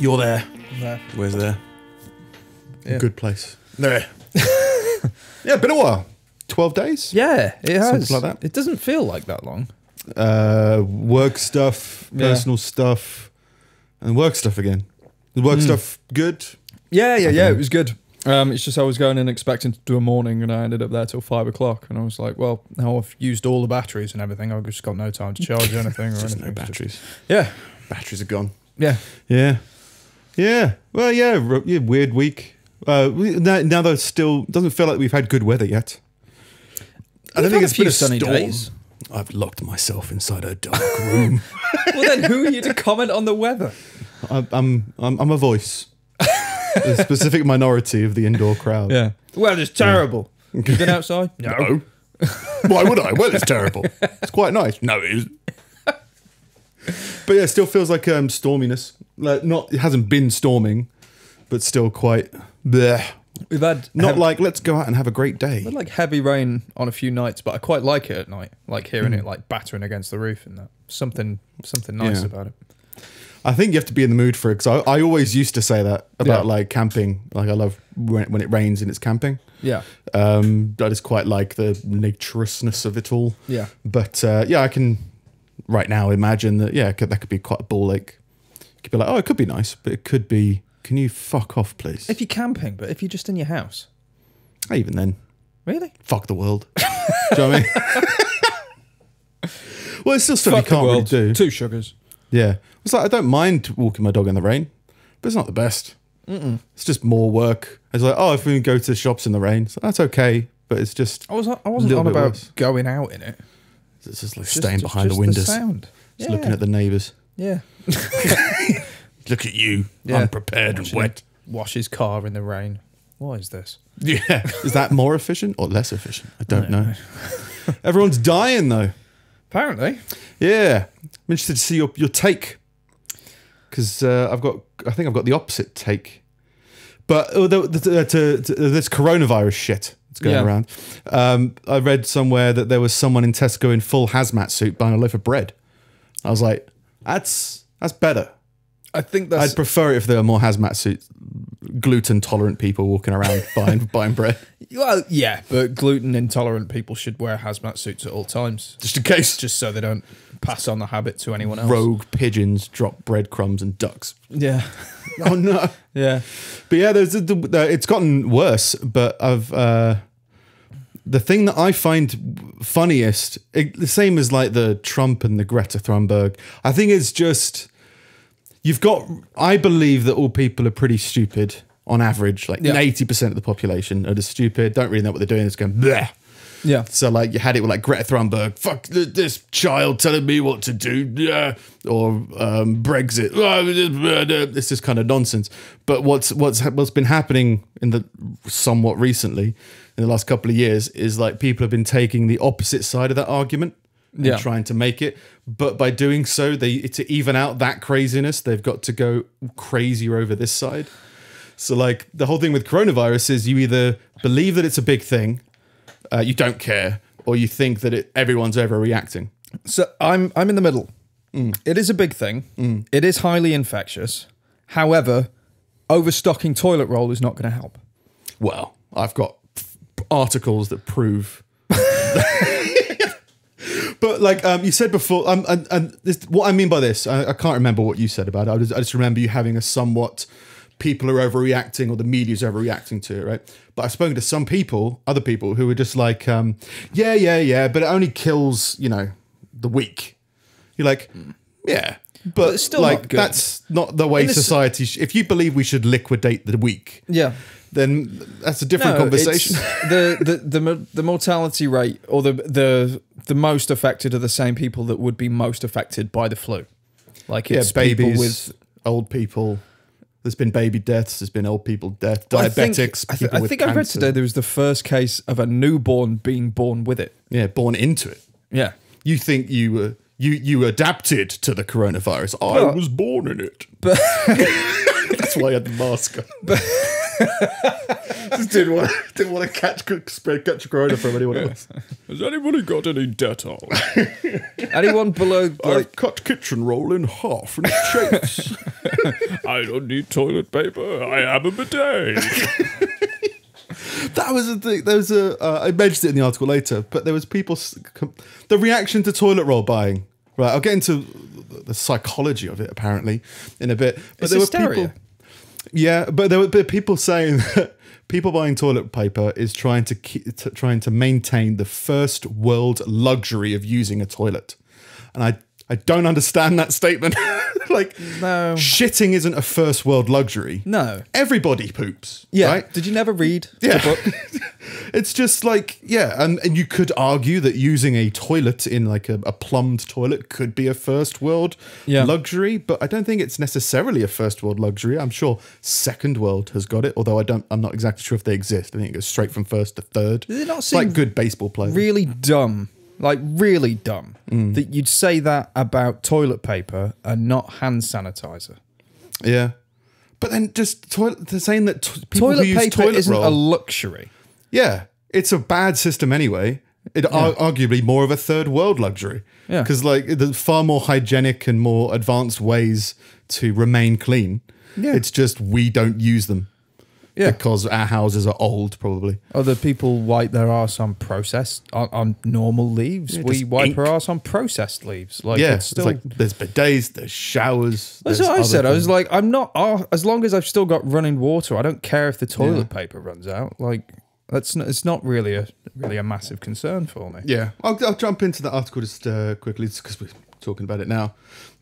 You're there. No. Where's there? Yeah. Good place. There. yeah, been a while. Twelve days. Yeah, it has. Something like that. It doesn't feel like that long. Uh, work stuff, Yeah. personal stuff, and work stuff again. The work Mm. stuff good. Yeah, yeah, yeah. Okay. It was good. Um, it's just I was going in expecting to do a morning, and I ended up there till five o'clock, and I was like, well, now I've used all the batteries and everything. I've just got no time to charge anything or Just anything. no It's just- batteries. Yeah, Batteries are gone. yeah. Yeah, yeah. Well, yeah. yeah weird week. Uh, now, now that it's still doesn't feel like we've had good weather yet. I don't We've think had it's a few been a sunny storm. days. I've locked myself inside a dark room. well, then who are you to comment on the weather? I'm, I'm, I'm, I'm a voice. a specific minority of the indoor crowd. Yeah. Well, it's terrible. You been outside? No. no. Why would I? Well, it's terrible. It's quite nice. No, it isn't. But yeah, it still feels like um, storminess. Like not, it hasn't been storming, but still quite. Bleh. We've had Not heavy- like let's go out and have a great day. like heavy rain on a few nights, but I quite like it at night. Like hearing it like battering against the roof and that. Something, something nice Yeah. about it. I think you have to be in the mood for it because I, I always used to say that about Yeah. like camping. Like I love when, when it rains and it's camping. Yeah, Um, I just quite like the naturousness of it all. yeah. But uh, yeah, I can right now imagine that. Yeah, could, that could be quite a ball ache. You could be like, oh, it could be nice, but it could be. Can you fuck off, please? If you're camping, but if you're just in your house, Even then, really? fuck the world. do you know what I mean? well, it's still stuff you Fuck the can't really do. Two sugars. Yeah, it's like I don't mind walking my dog in the rain, but it's not the best. It's just more work. It's like, oh, if we can go to shops in the rain, so that's okay. But it's just, I was I wasn't on about worse. going out in it. It's just like Just- staying behind just the windows, sound. just yeah. looking at the neighbours. yeah. Look at you, Yeah. unprepared and wet. Wash his car in the rain. What is this? Yeah. Is that more efficient or less efficient? I don't know. Everyone's dying though. Apparently. Yeah. I'm interested to see your, your take. Because uh, I've got, I think I've got the opposite take. But uh, the, the, to, to, this coronavirus shit that's going Yeah. around, um, I read somewhere that there was someone in Tesco in full hazmat suit buying a loaf of bread. I was like, that's that's better. I think that's I'd prefer it if there were more hazmat suits, gluten tolerant people walking around buying buying bread, well, yeah, but gluten intolerant people should wear hazmat suits at all times, just in case. just so they don't pass on the habit to anyone else. rogue pigeons drop breadcrumbs and ducks. Yeah, Oh no! yeah, But yeah, there's the, the, it's gotten worse. But I've uh, the thing that I find funniest, it, the same as like the Trump and the Greta Thunberg. I think it's just you've got. I believe that all people are pretty stupid on average. Like Yeah. eighty percent of the population are just stupid. Don't really know what they're doing. It's going bleh. yeah. So like you had it with like Greta Thunberg, fuck this child telling me what to do, yeah, or um, Brexit. This is kind of nonsense. But what's what's what's been happening in the somewhat recently in the last couple of years is like people have been taking the opposite side of that argument and Yeah. trying to make it. But by doing so, they to even out that craziness, they've got to go crazier over this side. So like the whole thing with coronavirus is you either believe that it's a big thing uh, you don't care, or you think that it, everyone's overreacting. So I'm I'm in the middle. It is a big thing. It is highly infectious. However, overstocking toilet roll is not going to help. Well, I've got articles that prove. but like um, you said before, um, and, and this, what I mean by this, I, I can't remember what you said about it. I just, I just remember you having a somewhat people are overreacting or the media's overreacting to it, right? But I've spoken to some people, other people, who were just like, um, yeah, yeah, yeah, but it only kills, you know, the weak. You're like, yeah, but, still like not that's not the way In a s- society. Sh- if you believe we should liquidate the weak, Yeah. Then that's a different conversation. the, the the the mortality rate or the the the most affected are the same people that would be most affected by the flu. Like yeah, it's people babies, with old people. There's been baby deaths. There's been old people death, I think- diabetics. I, th- I think I read today there was the first case of a newborn being born with it. Yeah, born into it. Yeah. You think you were you you adapted to the coronavirus? I Well- was born in it. But That's why I had the mask on. Just didn't want didn't want to catch spread catch corona from anyone else. has anybody got any Dettol? Anyone below like I've cut kitchen roll in half and it shapes. I don't need toilet paper. I have a bidet. That was a thing. There was a. Uh, I mentioned it in the article later, but there was people. The reaction to toilet roll buying. Right, I'll get into the psychology of it apparently in a bit. But It's there hysteria. were people. Yeah, but there were people saying that people buying toilet paper is trying to keep, to, trying to maintain the first world luxury of using a toilet, and I I don't understand that statement. like, No. shitting isn't a first world luxury. No. Everybody poops. Yeah. right? Did you never read Yeah. the book? It's just like, yeah, and, and you could argue that using a toilet in like a, a plumbed toilet could be a first world Yeah. luxury, but I don't think it's necessarily a first world luxury. I'm sure second world has got it, although I don't I'm not exactly sure if they exist. I think it goes straight from first to third. Does it not it's like good baseball players. really dumb, like really dumb, Mm. that you'd say that about toilet paper and not hand sanitizer. yeah. But then just toilet they're saying that t- people Toilet paper toilet isn't roll, a luxury. Yeah, it's a bad system anyway. It ar- arguably more of a third world luxury. Yeah. because like there's far more hygienic and more advanced ways to remain clean. Yeah. it's just we don't use them Yeah. because our houses are old, probably. Other people wipe their arse on processed on, on normal leaves. Yeah, we wipe ink. our arse on processed leaves. Like yeah, it's still. it's like there's bidets, there's showers. that's there's what I said. I was like, I'm not. ar- As long as I've still got running water, I don't care if the toilet paper runs out. Like that's not, it's not really a really a massive concern for me. Yeah, I'll, I'll jump into the article just uh, quickly because we're talking about it now.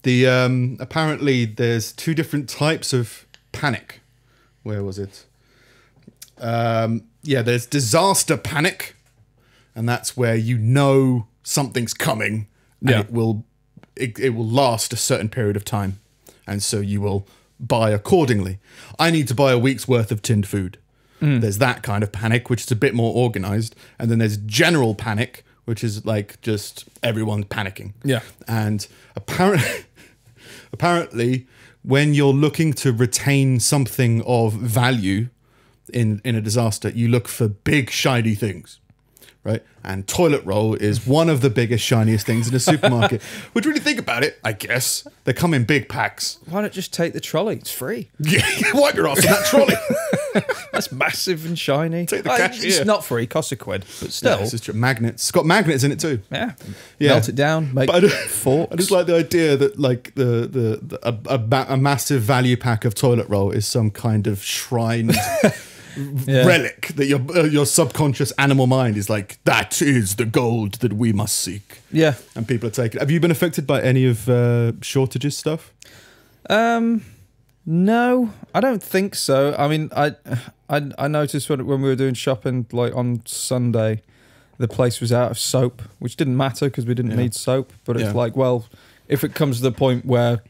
The um, apparently there's two different types of panic. Where was it? Um, yeah, there's disaster panic, and that's where you know something's coming, and Yeah. it will it, it will last a certain period of time, and so you will buy accordingly. I need to buy a week's worth of tinned food. There's that kind of panic, which is a bit more organized, and then there's general panic, which is like just everyone panicking. Yeah. and apparently, apparently, when you're looking to retain something of value in in a disaster, you look for big shiny things. Right, and toilet roll is one of the biggest, shiniest things in a supermarket. Which, when you think about it, I guess they come in big packs. Why not just take the trolley? It's free. Yeah, wipe your ass on that trolley. That's massive and shiny. Take the cashier. It's not free, costs a quid, but still, Yeah, it's just magnets. It's got magnets in it too. yeah. Yeah. Melt it down, make But I, forks. I just like the idea that like the the, the a, a, a massive value pack of toilet roll is some kind of shrine Yeah. relic that your uh, your subconscious animal mind is like that is the gold that we must seek, yeah. and people are taking. Have you been affected by any of uh, shortages stuff? Um, no, I don't think so. I mean, I I, I noticed when when we were doing shopping, like on Sunday, the place was out of soap, which didn't matter because we didn't Yeah. need soap. But it's Yeah. like, well, if it comes to the point where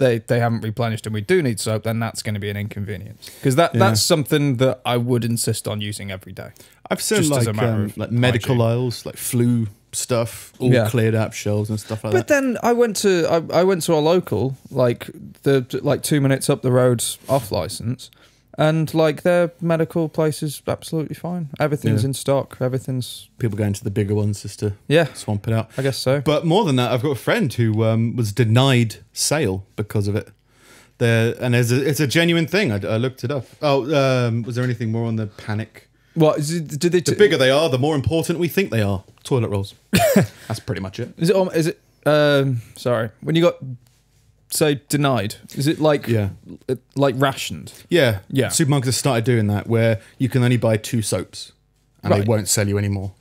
they they haven't replenished and we do need soap, then that's going to be an inconvenience because that Yeah. that's something that I would insist on using every day. I've seen like a um, of like medical hygiene. aisles, like flu stuff, all Yeah. cleared up shelves and stuff like But that. But then I went to I, I went to our local, like the like two minutes up the road off license, and like their medical place is absolutely fine. Everything's Yeah. in stock. Everything's People going to the bigger ones just to yeah. swamp it out. I guess so. But more than that, I've got a friend who um, was denied sale because of it. There and there's a, it's a genuine thing. I, I looked it up. Oh, um, was there anything more on the panic? What is it, did they? The bigger they are, the more important we think they are. Toilet rolls. That's pretty much it. Is it? Is it? Um, sorry. When you got say denied, is it like Yeah, uh, like rationed? yeah, Yeah. Supermarkets have started doing that, where you can only buy two soaps, and they won't sell you anymore,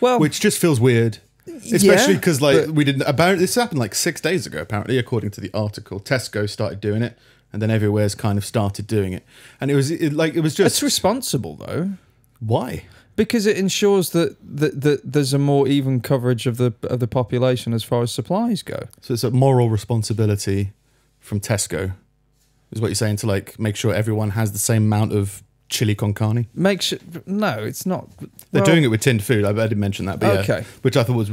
Well, which just feels weird. Especially Yeah, because like but- we didn't about this happened like six days ago apparently according to the article. Tesco started doing it, and then everywhere's kind of started doing it, and it was it, like it was just it's responsible though. why Because it ensures that, that that there's a more even coverage of the of the population as far as supplies go. So it's a moral responsibility from Tesco, is what you're saying to like make sure everyone has the same amount of chili con carne. Make sure. No, it's not. They're well, doing it with tinned food. I, I didn't mention that, but yeah, which I thought was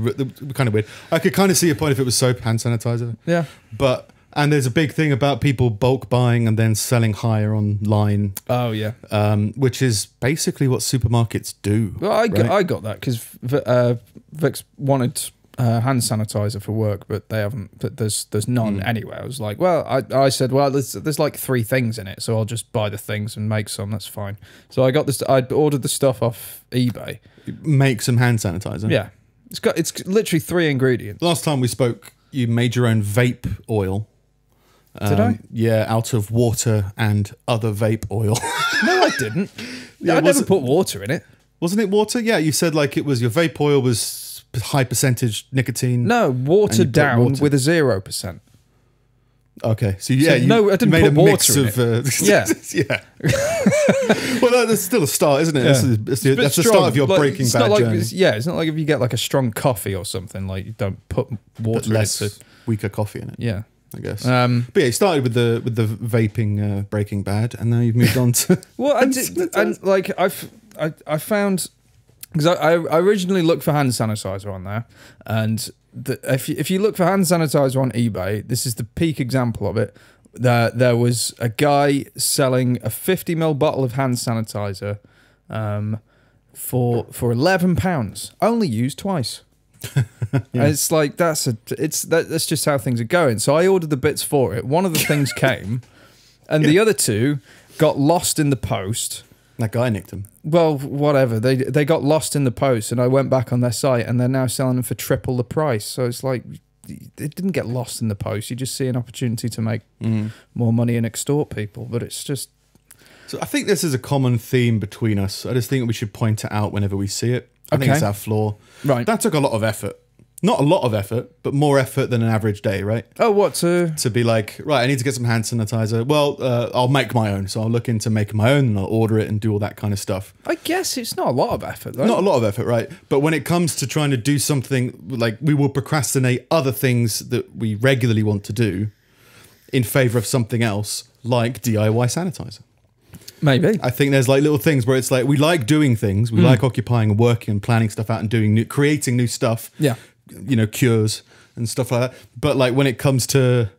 kind of weird. I could kind of see a point if it was soap, hand sanitizer, Yeah. but and there's a big thing about people bulk buying and then selling higher online, Oh yeah. um, which is basically what supermarkets do. Well, I got. I got that because uh, Vix wanted uh, hand sanitizer for work, but they haven't. But there's there's none Mm. anywhere. I was like, well, I, I said, well, there's there's like three things in it, so I'll just buy the things and make some. That's fine. So I got this. I ordered the stuff off eBay. Make some hand sanitizer. Yeah, it's got it's literally three ingredients. Last time we spoke, you made your own vape oil. Did I? Yeah, out of water and other vape oil. No, I didn't. Yeah, I was never it- put water in it. Wasn't it water? Yeah, you said like it was your vape oil was high percentage nicotine. No, And you watered put down water. with a zero percent. Okay, so yeah, So, you, no, I didn't you made put a mix water in of. Uh, Yeah. yeah. well, that- that's still a start, isn't it? This Yeah. is- that's the, It's that's the start of your Like, Breaking Bad like, journey. it's- Yeah, it's not like if you get like a strong coffee or something, like you don't put water less in it. to- weaker coffee in it, Yeah. I guess. Um, but yeah, you started with the with the vaping uh, Breaking Bad, and now you've moved on to. well, I did, and like I've I, I found because I, I originally looked for hand sanitizer on there, and the, if you, if you look for hand sanitizer on eBay, this is the peak example of it. There there was a guy selling a 50 ml bottle of hand sanitizer, um, for for 11 pounds, only used twice. Yeah. It's like that's a it's that, that's just how things are going. So I ordered the bits for it. One of the things came, and the other two got lost in the post. that guy nicked them. Well, whatever. They they got lost in the post, and I went back on their site, and they're now selling them for triple the price. So it's like it didn't get lost in the post. You just see an opportunity to make mm. more money and extort people. But it's just So I think this is a common theme between us. I just think we should point it out whenever we see it. I think Okay. it's our flaw. right. That took a lot of effort. Not a lot of effort, but more effort than an average day, right? oh, what to? To be like, right, I need to get some hand sanitizer. Well, uh, I'll make my own. So I'll look into making my own and I'll order it and do all that kind of stuff. I guess it's not a lot of effort though. Not a lot of effort, right? But when it comes to trying to do something, like we will procrastinate other things that we regularly want to do in favor of something else, like DIY sanitizer. Maybe. I think there's like little things where it's like we like doing things, we like occupying and working and planning stuff out and doing new, creating new stuff. Yeah. you know, cures and stuff like that. But like when it comes to,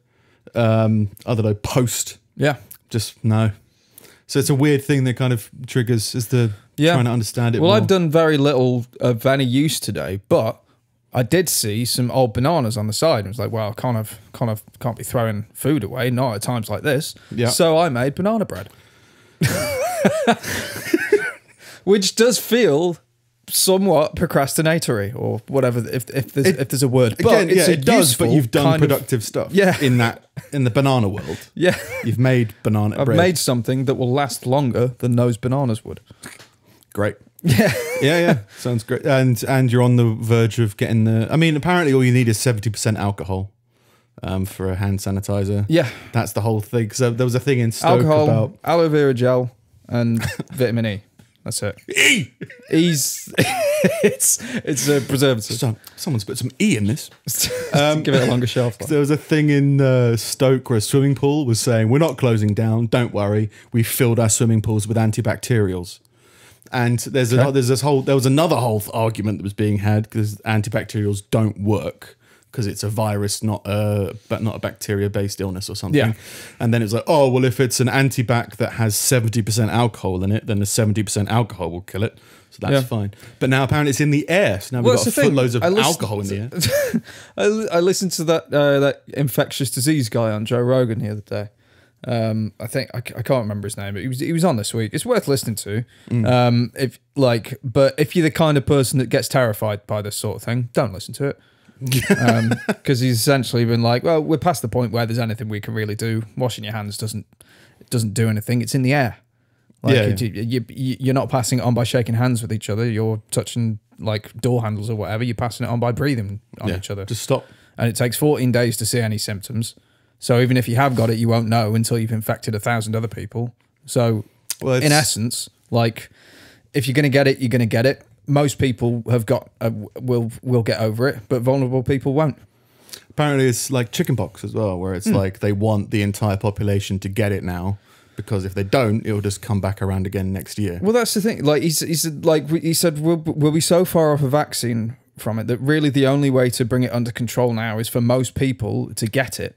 um, I don't know, post, Yeah. just no. So it's a weird thing that kind of triggers is the Yeah. trying to understand it. Well, more. I've done very little of any use today, but I did see some old bananas on the side. I was like, well, I can't have, can't have, can't be throwing food away, not at times like this. Yeah. So I made banana bread, which does feel somewhat procrastinatory or whatever. If if there's It- if there's a word, but Again, yeah, it does. But you've done kind of- productive stuff. Yeah. in that in the banana world, yeah, you've made banana I've bread. made something that will last longer than those bananas would. great. Yeah. Yeah, yeah, sounds great. And and you're on the verge of getting the. I mean, apparently, all you need is seventy percent alcohol um, for a hand sanitizer. Yeah. That's the whole thing. So there was a thing in Stoke Alcohol, about aloe vera gel, and vitamin E. That's it. E. E's it's it's a preservative. So, someone's put some E in this. Um, Give it a longer shelf life. There was a thing in uh, Stoke where a swimming pool was saying, "We're not closing down. Don't worry. We've filled our swimming pools with antibacterials." And there's a, there's this whole there was another whole argument that was being had because antibacterials don't work because it's a virus, not a but not a bacteria based illness or something. Yeah. And then it's like, oh well, if it's an antibac that has seventy percent alcohol in it, then the seventy percent alcohol will kill it. So that's Yeah. fine. But now apparently it's in the air. So now Well, we've got the thing. footloads of alcohol in the air. I, listened to that uh, that infectious disease guy on Joe Rogan the other day. Um, I think I, c- I can't remember his name, but he was he was on this week. It's worth listening to. Mm. Um, if like, but if you're the kind of person that gets terrified by this sort of thing, don't listen to it. Um, because he's essentially been like, well, we're past the point where there's anything we can really do. Washing your hands doesn't it doesn't do anything. It's in the air. Like Yeah, you, you, you're not passing it on by shaking hands with each other. You're touching like door handles or whatever. You're passing it on by breathing on Yeah, each other Just stop. and it takes 14 days to see any symptoms. So even if you have got it, you won't know until you've infected a thousand other people. So Well, in essence, like if you're going to get it, you're going to get it. Most people have got uh, will will get over it, but vulnerable people won't. Apparently, it's like chickenpox as well, where it's Hmm. like they want the entire population to get it now because if they don't, it'll just come back around again next year. Well, that's the thing. Like he's, he said, like he said, we'll, we'll be so far off a vaccine from it that really the only way to bring it under control now is for most people to get it.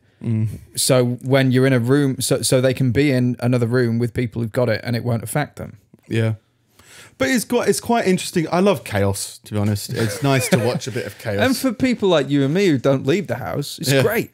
So when you're in a room, so so they can be in another room with people who've got it and it won't affect them. Yeah. But it's quite it's quite interesting. I love chaos. To be honest, it's nice to watch a bit of chaos. And for people like you and me who don't leave the house, it's Yeah. great.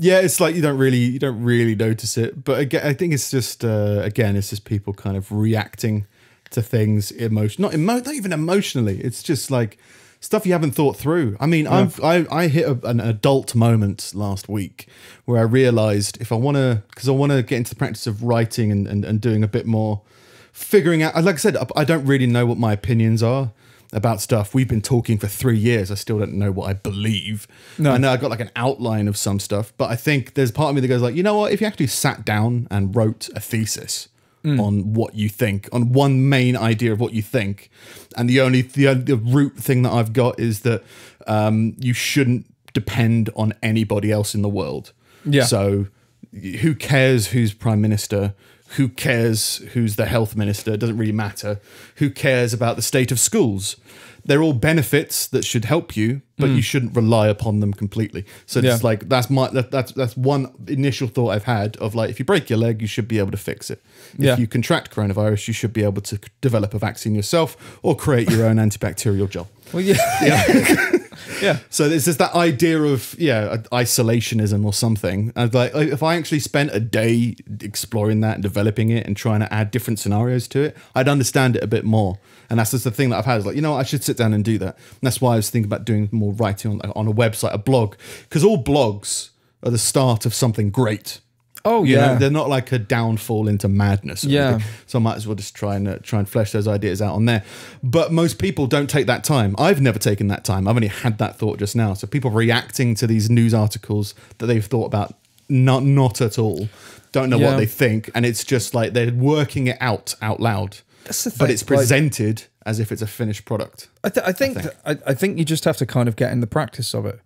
Yeah, it's like you don't really you don't really notice it, but again, I think it's just uh, again it's just people kind of reacting to things emotion not emo not even emotionally. It's just like stuff you haven't thought through. I mean, I've I I hit a, an adult moment last week where I realized if I want to because I want to get into the practice of writing and, and and doing a bit more figuring out like I said I don't really know what my opinions are about stuff. We've been talking for three years. I still don't know what I believe. No. I know I've got like an outline of some stuff, but I think there's part of me that goes like, you know what? If you actually sat down and wrote a thesis on what you think, on one main idea of what you think, and the only the, the root thing that I've got is that um, you shouldn't depend on anybody else in the world. Yeah. So who cares who's prime minister? Who cares who's the health minister? It doesn't really matter. Who cares about the state of schools? They're all benefits that should help you, but you hmm. shouldn't rely upon them completely. So Yeah. it's like that's my that, that's that's one initial thought I've had of like if you break your leg, you should be able to fix it. If Yeah. you contract coronavirus, you should be able to develop a vaccine yourself or create your own antibacterial gel. Well, yeah, yeah, yeah. So there's just that idea of yeah uh, isolationism or something. And like uh, if I actually spent a day exploring that and developing it and trying to add different scenarios to it, I'd understand it a bit more. And that's just the thing that I've had is like you know I should sit down and do that. And that's why I was thinking about doing more writing on on a website, a blog, because all blogs are the start of something great. Oh You yeah. know, they're not like a downfall into madness. or Yeah. anything. So I might as well just try and uh, try and flesh those ideas out on there. But most people don't take that time. I've never taken that time. I've only had that thought just now. So people reacting to these news articles that they've thought about, not not at all. Don't know Yeah. what they think, and it's just like they're working it out out loud. That's the But it's like- presented as if it's a finished product. I, th- I think I, I, I think you just have to kind of get in the practice of it.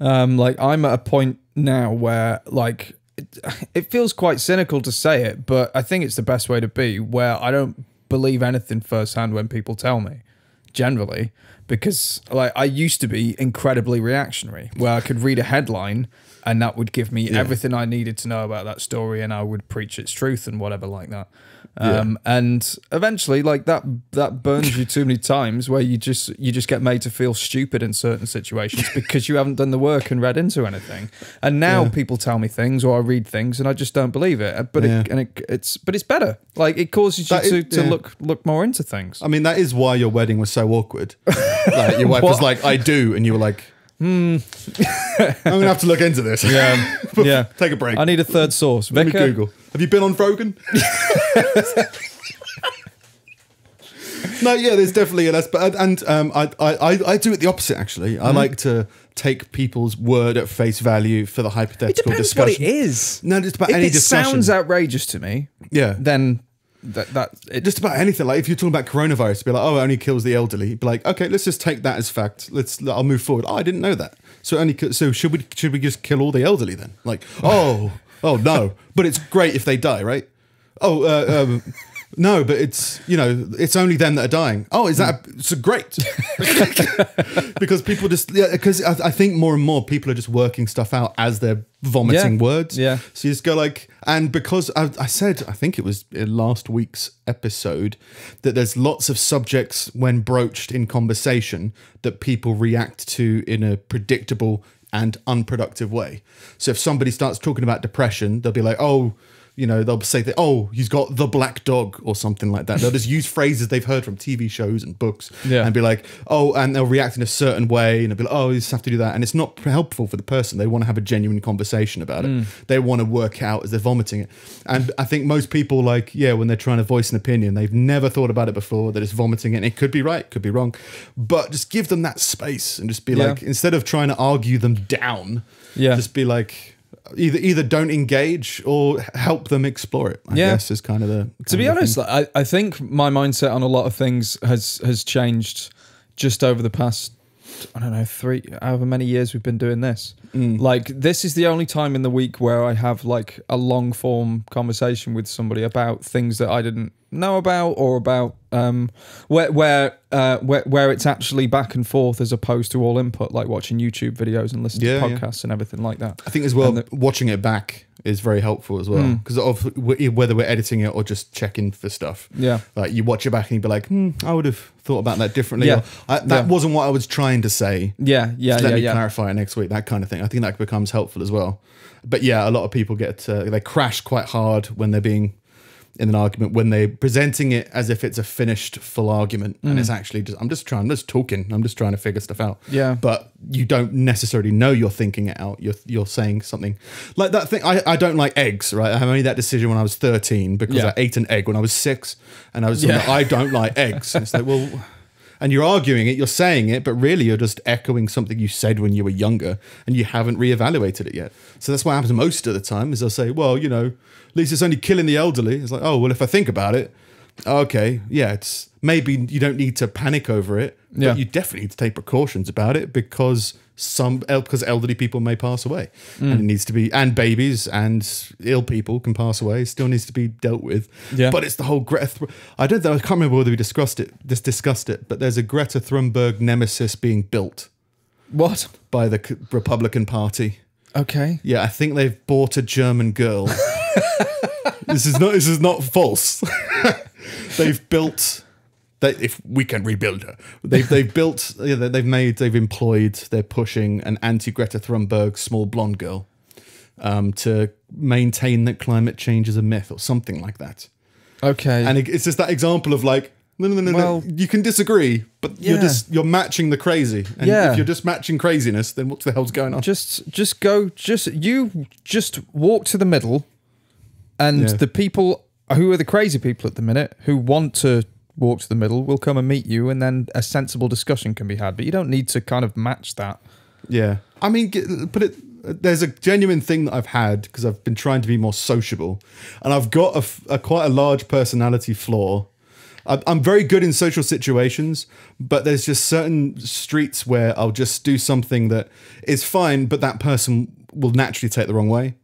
Um, like I'm at a point now where like it, feels quite cynical to say it, but I think it's the best way to be. Where I don't believe anything firsthand when people tell me, generally, because like I used to be incredibly reactionary, where I could read a headline and that would give me everything I needed to know about that story, and I would preach its truth and whatever like that. Um, and eventually, like that, that burns you too many times where you just you just get made to feel stupid in certain situations because you haven't done the work and read into anything. And now Yeah. people tell me things or I read things and I just don't believe it. But Yeah. it, and it, it's but it's better. Like it causes you That to, is- to yeah. look look more into things. I mean, that is why your wedding was so awkward. like your wife was like, "I do," and you were like, "Hmm, I'm gonna have to look into this." Yeah, yeah. Take a break. I need a third source. Let me Google. Have you been on Rogan? no, yeah, there's definitely that's but and um, I, I I do it the opposite actually. Hmm? I like to take people's word at face value for the It hypothetical what discussion. it is. No, just about If any it discussion. sounds outrageous to me, yeah, then that that it, just about anything. Like if you're talking about coronavirus, be like, oh, it only kills the elderly. Be like, okay, let's just take that as fact. Let's I'll move forward. Oh, I didn't know that. So only so should we should we just kill all the elderly then? Like, oh, oh no, but it's great if they die, right? Oh, uh, um, no, but it's you know it's only them that are dying. Oh, is that hmm. so great? because people just yeah because I, I think more and more people are just working stuff out as they're vomiting Yeah. words. Yeah. So you just go like, and because I, I said, I think it was in last week's episode, that there's lots of subjects when broached in conversation that people react to in a predictable and unproductive way. So if somebody starts talking about depression, they'll be like, oh, you know, they'll say that, oh, he's got the black dog or something like that. They'll just use phrases they've heard from TV shows and books Yeah. and be like, oh, and they'll react in a certain way and they'll be like, oh, you just have to do that. And it's not helpful for the person. They want to have a genuine conversation about it. Mm. They want to work out as they're vomiting it. And I think most people, like, yeah, when they're trying to voice an opinion, they've never thought about it before. They're just vomiting it. And it could be right, could be wrong. But just give them that space and just be Yeah. like, instead of trying to argue them down, Yeah. just be like, either either don't engage or help them explore it. I Yeah. guess is kind of the. to be the honest, I, I think my mindset on a lot of things has has changed just over the past I don't know three however many years we've been doing this. Mm. Like this is the only time in the week where I have like a long form conversation with somebody about things that I didn't know about or about um where where uh where, where it's actually back and forth as opposed to all input like watching YouTube videos and listening Yeah, to yeah. podcasts and everything like that. I think as well, the- watching it back is very helpful as well Hmm. because of whether we're editing it or just checking for stuff. Yeah. Like you watch it back and you be like, hmm, I would have thought about that differently. Yeah. I, that Yeah. wasn't what I was trying to say. Yeah, yeah, Let yeah, me yeah. clarify it next week. That kind of thing. I think that becomes helpful as well. But yeah, a lot of people get uh, they crash quite hard when they're being in an argument when they're presenting it as if it's a finished full argument and Mm. it's actually just I'm just trying I'm just talking I'm just trying to figure stuff out Yeah. but you don't necessarily know you're thinking it out you're you're saying something like that thing I, I don't like eggs right I made that decision when I was 13 because Yeah. I ate an egg when I was 6 and I was Yeah. I don't like eggs and it's like well and you're arguing it, you're saying it, but really you're just echoing something you said when you were younger and you haven't reevaluated it yet. So that's what happens most of the time is they'll say, well, you know, at least it's only killing the elderly. It's like, oh, well, if I think about it, okay, yeah, it's maybe you don't need to panic over it, but Yeah. you definitely need to take precautions about it because some because elderly people may pass away Mm. and it needs to be and babies and ill people can pass away It still needs to be dealt with Yeah. but it's the whole Greta I don't know I can't remember whether we discussed it just discussed it but there's a Greta Thunberg nemesis being built What? by the Republican Party Okay. yeah I think they've bought a German girl this is not this is not false they've built they, if we can rebuild her, they've they've built, yeah, they- they've made, they've employed, they're pushing an anti Greta Thunberg small blonde girl um, to maintain that climate change is a myth or something like that. Okay. And it, it's just that example of like, no, no, no, no, Well- no. You can disagree, but you're just you're matching the crazy. And Yeah. if you're just matching craziness, then what the hell's going on? just just go just you just walk to the middle and Yeah. the people who are the crazy people at the minute who want to walk to the middle will come and meet you and then a sensible discussion can be had but you don't need to kind of match that Yeah, I mean, get- put it. There's a genuine thing that I've had because I've been trying to be more sociable, and I've got a quite a large personality flaw. I- I'm very good in social situations, but there's just certain streets where I'll just do something that is fine, but that person will naturally take the wrong way.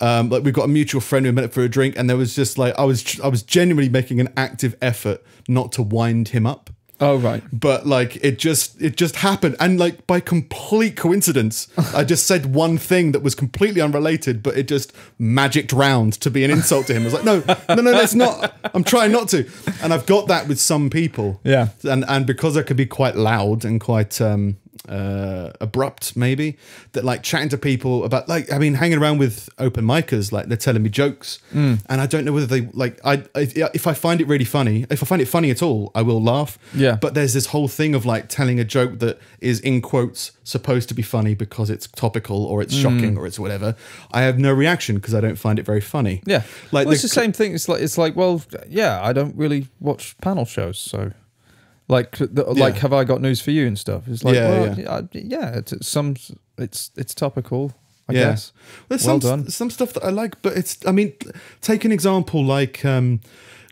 Um, like we've got a mutual friend who met up for a drink, and there was just like I was I was genuinely making an active effort not to wind him up. Oh right. But like it just it just happened. And like by complete coincidence i just said one thing that was completely unrelated but it just magicked round to be an insult to him. I was like no no no that's not i'm trying not to. And i've got that with some people. Yeah. and and because i could be quite loud and quite um uh abrupt maybe that like chatting to people about like i mean hanging around with open micers like they're telling me jokes Mm. and i don't know whether they like I, I if i find it really funny if i find it funny at all i will laugh Yeah. but there's this whole thing of like telling a joke that is in quotes supposed to be funny because it's topical or it's shocking or it's whatever. I have no reaction because I don't find it very funny. yeah Like well, it's the the same thing it's like it's like well yeah i don't really watch panel shows so like the, like have i got news for you and stuff it's like Yeah, well, yeah. yeah yeah it's, it's some it's it's topical i Yeah. guess There's Well some, done. some stuff that I like, but it's, I mean, take an example like um,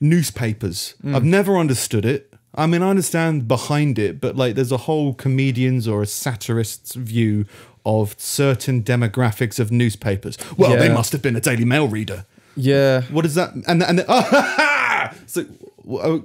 newspapers. Mm. I've never understood it. I mean, I understand behind it, but like there's a whole comedian's or a satirist's view of certain demographics of newspapers. Well, they must have been a Daily Mail reader. yeah What is that? And and oh, so oh,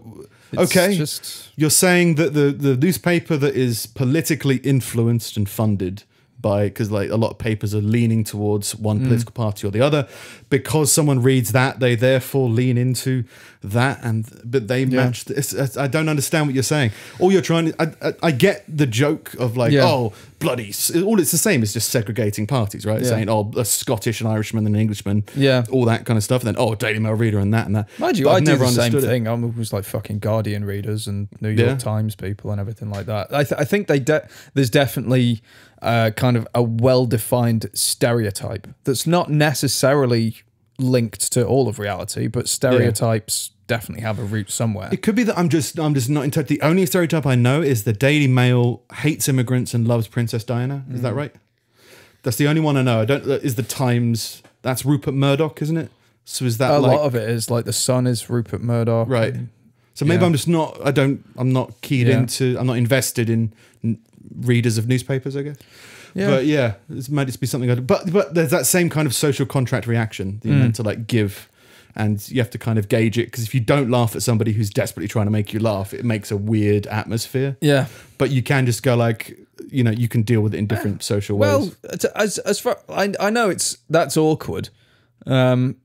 It's okay, just you're saying that the the newspaper that is politically influenced and funded by because like a lot of papers are leaning towards Mm. one political party or the other because someone reads that they therefore lean into that and but they match this i don't understand what you're saying all you're trying to i, I, I get the joke of like Yeah. oh bloody all it's the same is just segregating parties right Yeah. saying oh a scottish and irishman and an englishman Yeah. all that kind of stuff and then oh daily mail reader and that and that Mind you, But I I've do never the same understood it. I'm always like fucking Guardian readers and New Yeah. York Times people and everything like that. I, th- I think they de- there's definitely uh, kind of a well-defined stereotype that's not necessarily linked to all of reality, but stereotypes definitely have a root somewhere. It could be that I'm just I'm just not in touch. The only stereotype I know is the Daily Mail hates immigrants and loves Princess Diana. Is Mm. that right? That's the only one I know. I don't. Is the Times? That's Rupert Murdoch, isn't it? So is that a like lot of it is like the Sun is Rupert Murdoch, right? So maybe Yeah. I'm just not. I don't. I'm not keyed Yeah. into. I'm not invested in readers of newspapers. I guess. Yeah. But yeah, this might just be something. I do. But but there's that same kind of social contract reaction that you're Mm. meant to like give. And you have to kind of gauge it because if you don't laugh at somebody who's desperately trying to make you laugh, it makes a weird atmosphere. yeah. but you can just go like you know you can deal with it in different social Well, ways Well, as as far I I know it's that's awkward, Um,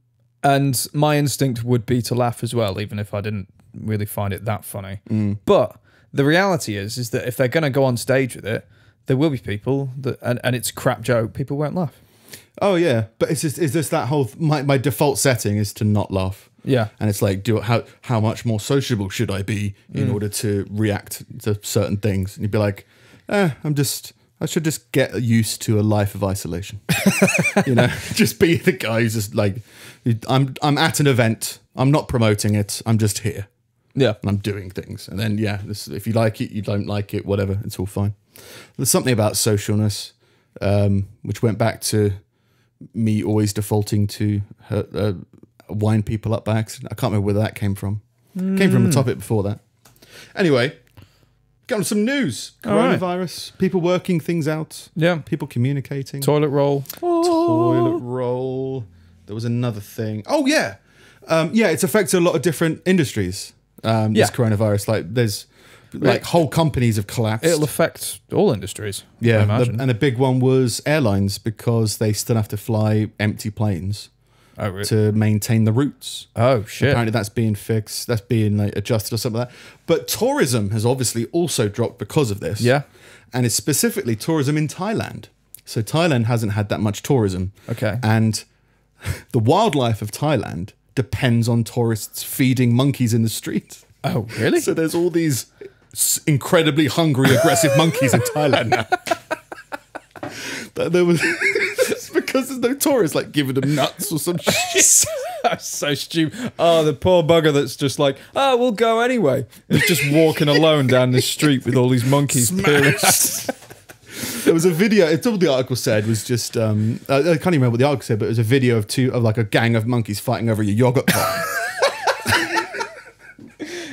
and my instinct would be to laugh as well, even if I didn't really find it that funny. Mm. But the reality is, is that if they're going to go on stage with it, there will be people that, and, and it's a crap joke, people won't laugh. Oh yeah, but it's just is this that whole my my default setting is to not laugh. Yeah. And it's like, do how how much more sociable should I be in order to react to certain things? And you'd be like, eh, I'm just I should just get used to a life of isolation. you know, just be the guy who's just like, I'm I'm at an event. I'm not promoting it. I'm just here Yeah. and I'm doing things. And then yeah, this, if you like it, you don't like it, whatever. It's all fine. There's something about socialness, um, which went back to me always defaulting to her, uh, wind people up by accident. I can't remember where that came from. Came from a topic before that. Anyway, got some news. All right. Coronavirus, people working things out, Yeah. people communicating. Toilet roll. Toilet roll. There was another thing. Oh yeah, um, yeah. It's affected a lot of different industries. Um, this Yeah. coronavirus, like there's like whole companies have collapsed. It'll affect all industries. Yeah, the- and a big one was airlines because they still have to fly empty planes oh, really? to maintain the routes. oh, shit. Apparently, that's being fixed. That's being like adjusted or something like that. But tourism has obviously also dropped because of this. Yeah. and it's specifically tourism in Thailand. So Thailand hasn't had that much tourism. Okay. And the wildlife of Thailand depends on tourists feeding monkeys in the street. Oh, really? So there's all these incredibly hungry, aggressive monkeys in Thailand now. That there was because there's no tourists like giving them nuts or some shit. That's so stupid. Oh, the poor bugger that's just like, oh, we'll go anyway. He's just walking alone down the street with all these monkeys. Smashed. There was a video. It's all the article said was just. Um, I, I can't even remember what the article said, but it was a video of two of like a gang of monkeys fighting over your yogurt pot.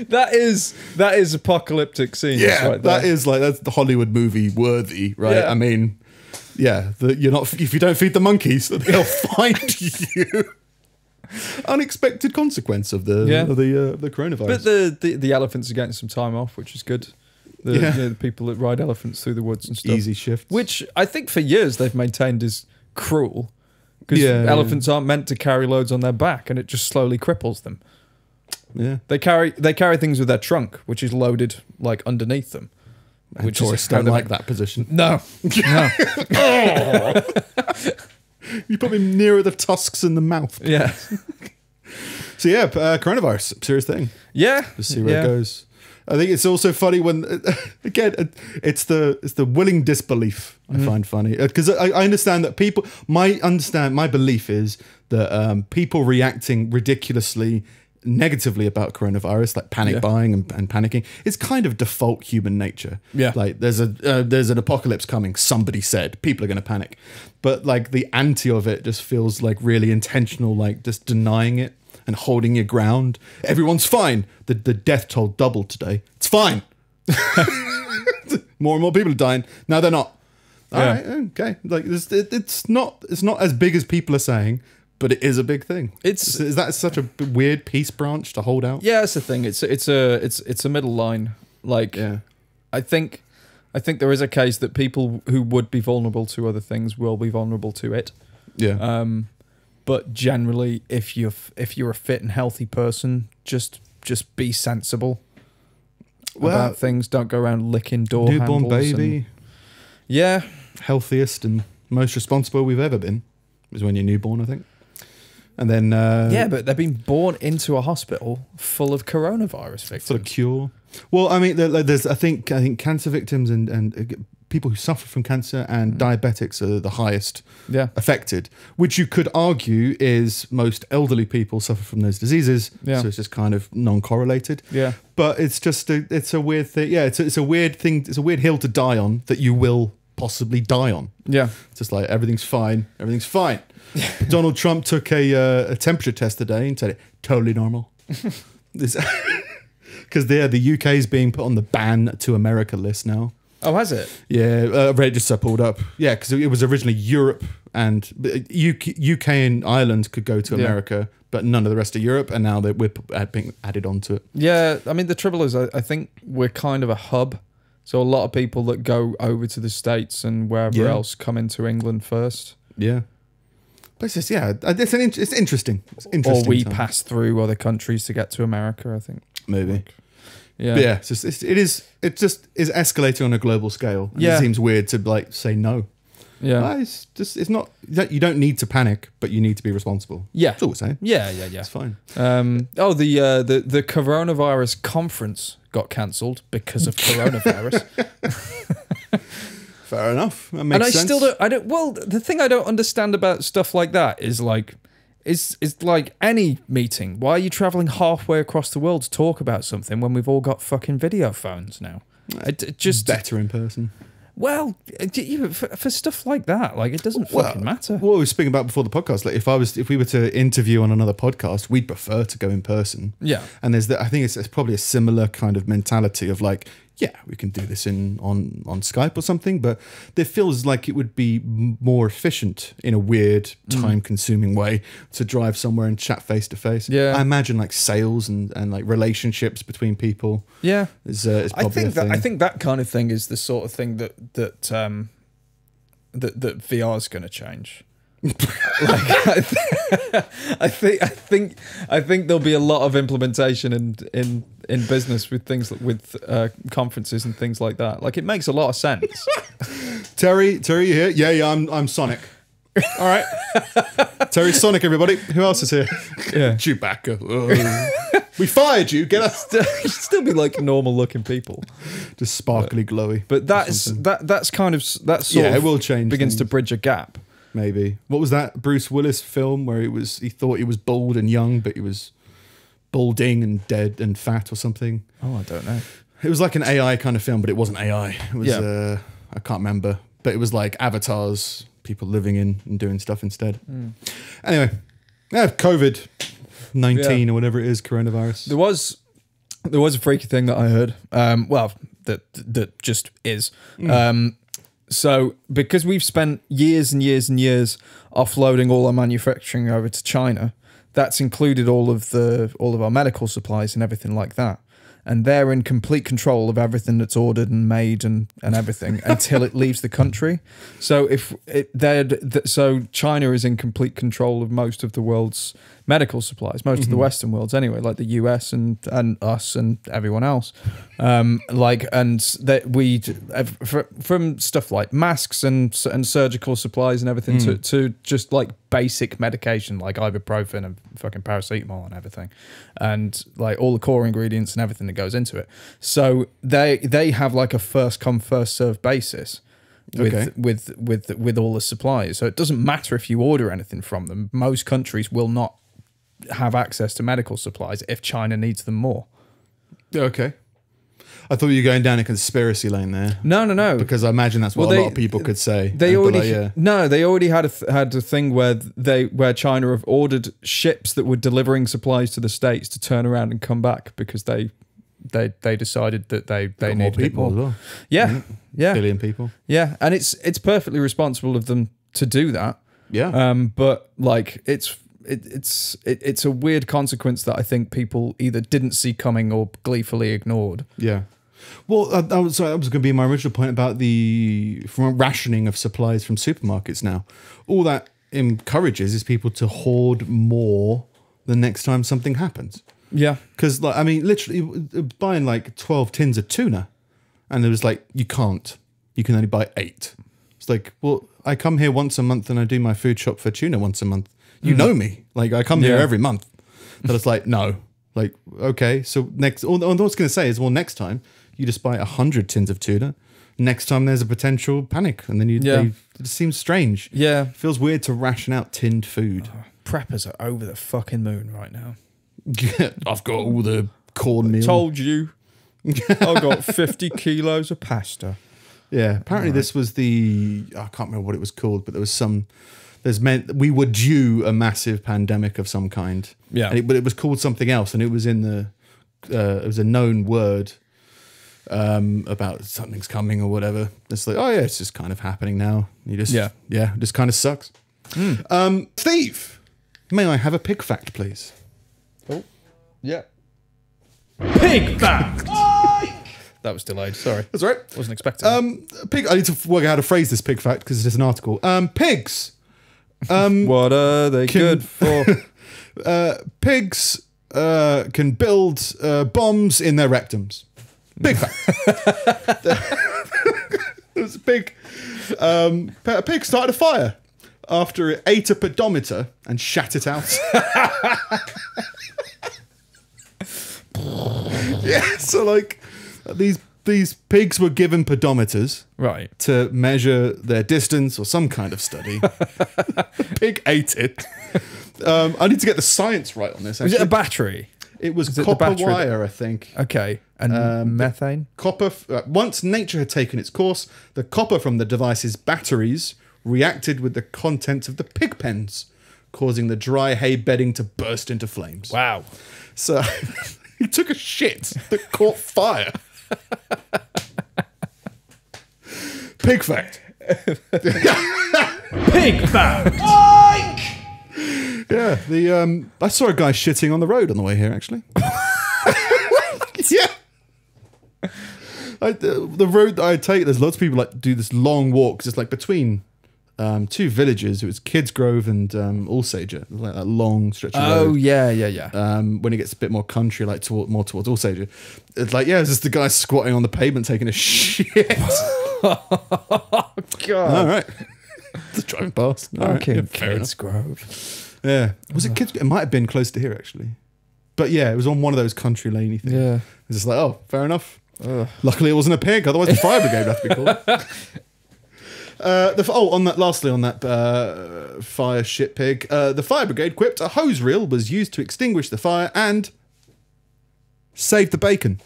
That is that is apocalyptic scenes. yeah, right there. that is like that's the Hollywood movie worthy, right? Yeah. I mean, yeah, the, you're not if you don't feed the monkeys, they'll find you. Unexpected consequence of the Yeah. of the uh, the coronavirus. But the, the the elephants are getting some time off, which is good. The, Yeah. the people that ride elephants through the woods and stuff, Easy shift. which I think for years they've maintained is cruel because Yeah, elephants aren't meant to carry loads on their back, and it just slowly cripples them. yeah, They carry they carry things with their trunk, which is loaded like underneath them. and Which is tourists don't like that position. No, no, You put me nearer the tusks in the mouth. yeah, So yeah, uh, coronavirus, serious thing. yeah. Just see where yeah. it goes. I think it's also funny when again it's the it's the willing disbelief I Mm-hmm. find funny because I, I understand that people my understand my belief is that um, people reacting ridiculously negatively about coronavirus like panic Yeah. buying and, and panicking it's kind of default human nature Yeah. like there's a uh, there's an apocalypse coming somebody said people are going to panic but like the anti of it just feels like really intentional like just denying it and holding your ground. Everyone's fine. The the death toll doubled today. It's fine. More and more people are dying. Now they're not. All Yeah. right, okay. Like this, it, it's not it's not as big as people are saying but it is a big thing. It's- is, is that such a weird peace branch to hold out? Yeah, it's a thing. It's it's a it's it's a middle line. Like yeah. I think I think there is a case that people who would be vulnerable to other things will be vulnerable to it. yeah. Um, but generally, if you are if you're a fit and healthy person, just just be sensible Well, about things. Don't go around licking door newborn handles and- baby yeah, healthiest and most responsible we've ever been is when you're newborn, I think. And then uh, yeah, but they've been born into a hospital full of coronavirus for the victims. cure. Well, I mean, there's I think I think cancer victims and and uh, people who suffer from cancer and Mm. diabetics are the highest Yeah, affected, which you could argue is most elderly people suffer from those diseases. Yeah. So it's just kind of non-correlated. yeah, But it's just a, it's a weird thing. Yeah, it's a, it's a weird thing. It's a weird hill to die on that you will possibly die on. yeah. It's just like everything's fine, everything's fine. Donald Trump took a, uh, a temperature test today and said it totally normal. Because there, the UK is being put on the ban to America list now. Oh, has it? Yeah, uh, register pulled up. Yeah, because it was originally Europe and UK, UK and Ireland could go to Yeah. America, but none of the rest of Europe, and now that we're being added onto it. Yeah, I mean the trouble is, I, I think we're kind of a hub. So a lot of people that go over to the states and wherever Yeah. else come into England first. Yeah, But it's just yeah, uh, it's an it's interesting. It's or we time. pass through other countries to get to America. I think. maybe. Yeah. But yeah, it's just it's, it is it just is escalating on a global scale. And Yeah. it seems weird to like say no. Yeah. Ah, it's just it's not you don't- you don't need to panic, but you need to be responsible. Yeah. That's all we're saying. Yeah. Yeah. Yeah. It's fine. Um, oh, the uh, the the coronavirus conference got cancelled because of coronavirus, Fair enough. That makes and I sense. still don't. I don't. Well, the thing I don't understand about stuff like that is like, is is like any meeting. Why are you traveling halfway across the world to talk about something when we've all got fucking video phones now? It, it just better in person. well, for, for stuff like that, like it doesn't Well, fucking matter. What we were speaking about before the podcast, like if I was if we were to interview on another podcast, we'd prefer to go in person. Yeah. And there's the, I think it's, it's probably a similar kind of mentality of like, yeah, we can do this in on on Skype or something, but it feels like it would be more efficient in a weird, Mm. time-consuming way to drive somewhere and chat face to face. Yeah. I imagine like sales and and like relationships between people Yeah. is uh, is I think that. I think that kind of thing is the sort of thing that that um that that VR is going to change. Like I, th- I think I think I think there'll be a lot of implementation in in in business with things with uh, conferences and things like that. Like it makes a lot of sense. Terry, Terry, you here? Yeah, yeah, I'm I'm Sonic. All right, Terry, Sonic, everybody. Who else is here? Yeah. Chewbacca. We fired you. Get us. Still be like normal looking people, Just sparkly, glowy. but that's that that's kind of that sort yeah, of it will change. begins to bridge a gap. Maybe. What was that Bruce Willis film where he was he thought he was bald and young, but he was balding and dead and fat or something? Oh, I don't know. It was like an AI kind of film, but it wasn't AI. It was Yeah. uh, I can't remember, but it was like avatars, people living in and doing stuff instead. Anyway, yeah, COVID nineteen or whatever it is, coronavirus. There was there was a freaky thing that I heard. Um, well, that that just is. Um, so because we've spent years and years and years offloading all our manufacturing over to China, that's included all of the all of our medical supplies and everything like that. And they're in complete control of everything that's ordered and made and, and everything until it leaves the country. So if it they're th- so China is in complete control of most of the world's medical supplies, most of the Western worlds anyway, like the US and and us and everyone else. Um, like and that we d- ev- fr- from stuff like masks and and surgical supplies and everything to to just like basic medication like ibuprofen and fucking paracetamol and everything, and like all the core ingredients and everything that goes into it. So they they have like a first come first serve basis with Okay. with with with all the supplies. So it doesn't matter if you order anything from them. Most countries will not have access to medical supplies if China needs them more. okay. I thought you were going down a conspiracy lane there No, no, no. because I imagine that's what Well, a lot of people could say. They already like, yeah. no, they already had a th- had a thing where they where China have ordered ships that were delivering supplies to the states to turn around and come back because they they they decided that they they need people as more. well. Yeah, yeah, Billion people. yeah, and it's it's perfectly responsible of them to do that. Yeah. Um, but like it's it, it's it, it's a weird consequence that I think people either didn't see coming or gleefully ignored. Yeah. Well, uh, that was, sorry, that was going to be my original point about the from rationing of supplies from supermarkets now. All that encourages is people to hoard more the next time something happens. Yeah, Because, like, I mean, literally uh, buying like 12 tins of tuna, and it was like, you can't. You can only buy eight. It's like, well, I come here once a month and I do my food shop for tuna once a month. You mm-hmm. know me. Like, I come here every month. But it's like, no. Like, okay. So, next, all, all I was going to say is, well, next time you just buy a 100 tins of tuna. Next time there's a potential panic. And then you, Yeah. they, it seems strange. yeah. feels weird to ration out tinned food. Oh, preppers are over the fucking moon right now. I've got all the cornmeal. Told you. I've got fifty kilos of pasta. Yeah, apparently this was the I can't remember what it was called, but there was some. There's meant we were due a massive pandemic of some kind. Yeah. and it, but it was called something else, and it was in the. Uh, it was a known word um, about something's coming or whatever. It's like, oh yeah, it's just kind of happening now. You just Yeah. yeah, it just kind of sucks. Um, Steve, may I have a pig fact, please? Oh, yeah. Pig fact. that was delayed. Sorry, That's right. wasn't expecting. Um, pig. I need to work out how to phrase this pig fact because it's an article. Um, pigs Um, What are they Can- good for? uh, pigs uh, can build uh, bombs in their rectums. Big fact. it was a pig. Um, a pig started a fire after it ate a pedometer and shat it out. yeah, so like these these pigs were given pedometers right. to measure their distance or some kind of study. Pig ate it. Um, I need to get the science right on this. Was it a battery? It was it the copper that- wire, I think. Okay. And Um, methane? Copper. Uh, once nature had taken its course, the copper from the device's batteries reacted with the contents of the pig pens, causing the dry hay bedding to burst into flames. Wow. So he took a shit that caught fire. Pig fact. Pig fact. Yeah, the um, I saw a guy shitting on the road on the way here. Actually, yeah. I, the, the road that I take, there's lots of people like do this long walk 'cause it's like between um, two villages. It was Kidsgrove and um, Alsager, like that long stretch of Oh road. yeah, yeah, yeah. Um, when it gets a bit more country, like toward, more towards Alsager, it's like yeah, it's just the guy squatting on the pavement taking a shit. oh, God. All right, just driving past. All right, yeah. Kidsgrove. Yeah. Was it kids? It might have been close to here actually. But yeah, it was on one of those country laney things. Yeah. It's just like, oh, fair enough. Luckily, it wasn't a pig. Otherwise, the fire brigade would have to be called. Uh, the, oh, on that. Lastly, on that uh, fire shit pig, uh, the fire brigade quipped a hose reel was used to extinguish the fire and save the bacon.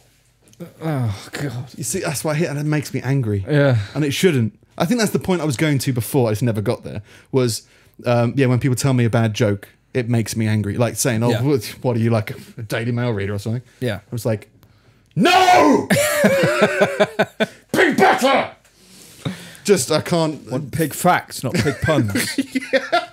Oh god. You see, that's why I hit, and it makes me angry. Yeah. and it shouldn't. I think that's the point I was going to before. I just never got there. Was um, yeah, when people tell me a bad joke, it makes me angry. Like saying, "Oh, Yeah. what, what are you like a Daily Mail reader or something?" Yeah. I was like, "No, big better." Just I can't. Want pig facts, not pig puns. yeah.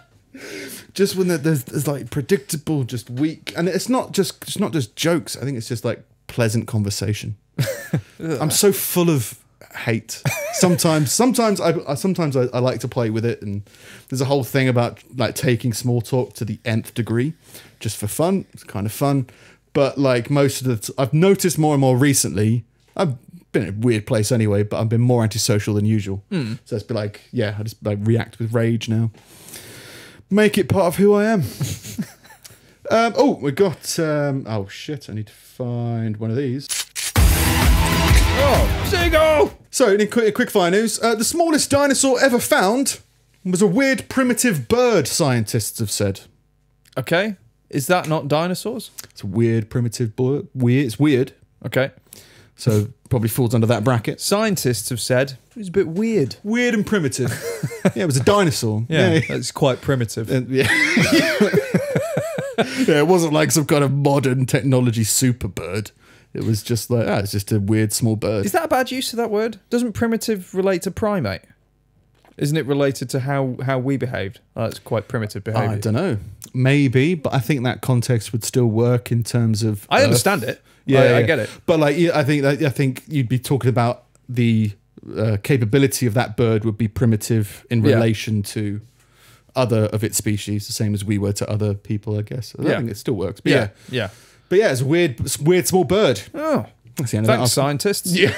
Just when there's, there's like predictable, just weak, and it's not just it's not just jokes. I think it's just like pleasant conversation. I'm so full of hate. Sometimes, sometimes I, I sometimes I, I like to play with it, and there's a whole thing about like taking small talk to the nth degree, just for fun. It's kind of fun, but like most of the, t- I've noticed more and more recently. I've been in a weird place anyway, but I've been more antisocial than usual. So it's been like, yeah, I just like react with rage now. Make it part of who I am. um, oh, we got. Um, oh shit! I need to find one of these. oh, seagull! So, in quick, quick fire news, uh, the smallest dinosaur ever found was a weird primitive bird. Scientists have said Okay. Is that not dinosaurs? it's a weird primitive bird. Weird. It's weird. Okay. So probably falls under that bracket. Scientists have said it was a bit weird. Weird and primitive. yeah, it was a dinosaur. Yeah, yeah. that's quite primitive. And- yeah. yeah, it wasn't like some kind of modern technology super bird. It was just like, ah, it's just a weird small bird. Is that a bad use of that word? Doesn't primitive relate to primate? Isn't it related to how, how we behaved? Oh, it's quite primitive behaviour. I don't know. Maybe, but I think that context would still work in terms of. I Earth. understand it. Yeah, I, yeah. I get it. But like, yeah, I think that I think you'd be talking about the uh, capability of that bird would be primitive in Yeah. relation to other of its species, the same as we were to other people, I guess. I Yeah. think it still works. But Yeah, yeah, yeah. but yeah, it's a weird, weird small bird. Oh, That's the end of that thanks, scientists. Yeah.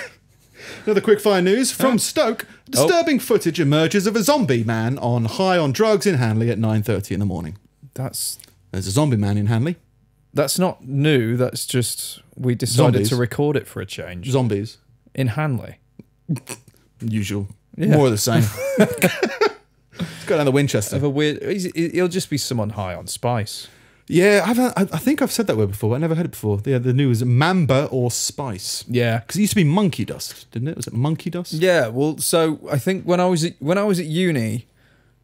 Another quick fire news from? Stoke. Oh. Disturbing footage emerges of a zombie man on high on drugs in Hanley at 9:30 in the morning. That's There's a zombie man in Hanley. that's not new. That's just we decided Zombies. to record it for a change Zombies. in Hanley. Usual. Yeah. More of the same. Let's go down to Winchester. Of a weird. He'll just be someone high on spice. Yeah, I've, I I think I've said that word before. but I never heard it before. Yeah, the new is Mamba or Spice. Yeah. Because it used to be Monkey Dust, didn't it? Was it Monkey Dust? Yeah, well, so I think when I was at, when I was at uni,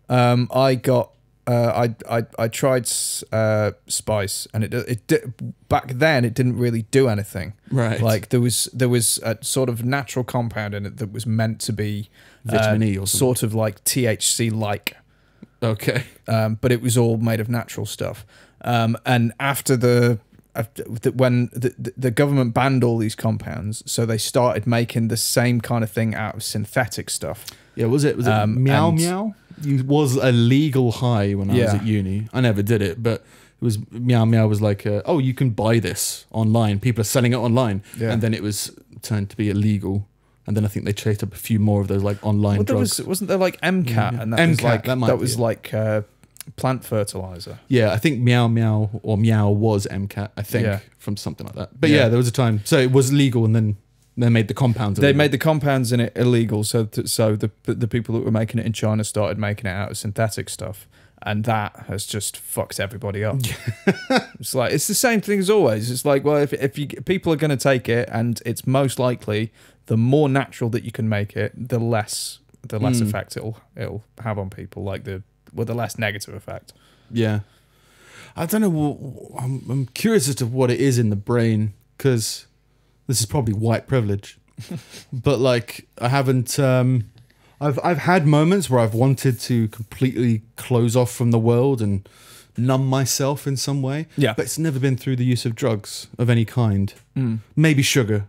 um, I got uh, I I I tried uh, spice, and it it di- back then it didn't really do anything. Right. Like there was there was a sort of natural compound in it that was meant to be Vitamin uh, E or something. sort of like THC like, Okay. um, but it was all made of natural stuff. Um, and after the after, the- when the, the- government banned all these compounds, so they started making the same kind of thing out of synthetic stuff. Yeah, was it? Was it Um, Meow Meow? it was a legal high when I was at uni. I never did it, but it was meow meow was like, uh, oh, you can buy this online. People are selling it online, Yeah. and then it was turned to be illegal. And then I think they chased up a few more of those like online Well, there drugs. was wasn't there like MCAT Yeah. and that was like that that was it. like uh, plant fertilizer. yeah, I think meow meow or meow was MCAT. I think Yeah. from something like that. But Yeah. yeah. there was a time. So it was legal, and then they made the compounds. They made the compounds in it illegal, so th- so the the people that were making it in China started making it out of synthetic stuff, and that has just fucked everybody up. it's like it's the same thing as always. It's like well, if if you people are going to take it, and it's most likely the more natural that you can make it, the less the less Mm. effect it'll it'll have on people. Like the well, the less negative effect. Yeah. I don't know. I'm, I'm curious as to what it is in the brain because this is probably white privilege, but like I haven't. Um, I've I've had moments where I've wanted to completely close off from the world and numb myself in some way, Yeah. but it's never been through the use of drugs of any kind. Mm. Maybe sugar.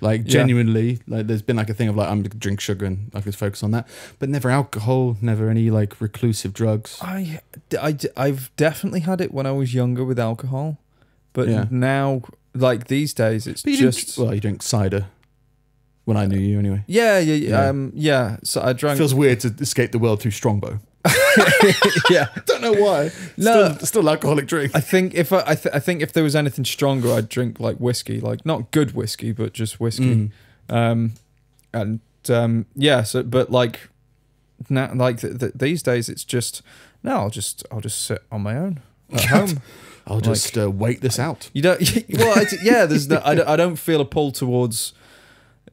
Like Yeah. genuinely, like there's been like a thing of like I'm gonna drink sugar and I could focus on that, but never alcohol, never any like reclusive drugs. I, I, I've definitely had it when I was younger with alcohol, but Yeah. now, like these days, it's just well, you drink cider. When I knew you, anyway. yeah, yeah, yeah, Yeah. um, yeah. So I drank. Feels weird to escape the world through Strongbow. yeah, Don't know why. No. still, still alcoholic drink. I think if I, I, th- I think if there was anything stronger, I'd drink like whiskey, like not good whiskey, but just whiskey. Mm. Um, and um, yeah. So, but like now, like th- th- these days, it's just no. I'll just I'll just sit on my own at home. I'll just uh, wait this out. You don't. Well, I, yeah. There's no. I don't, I don't feel a pull towards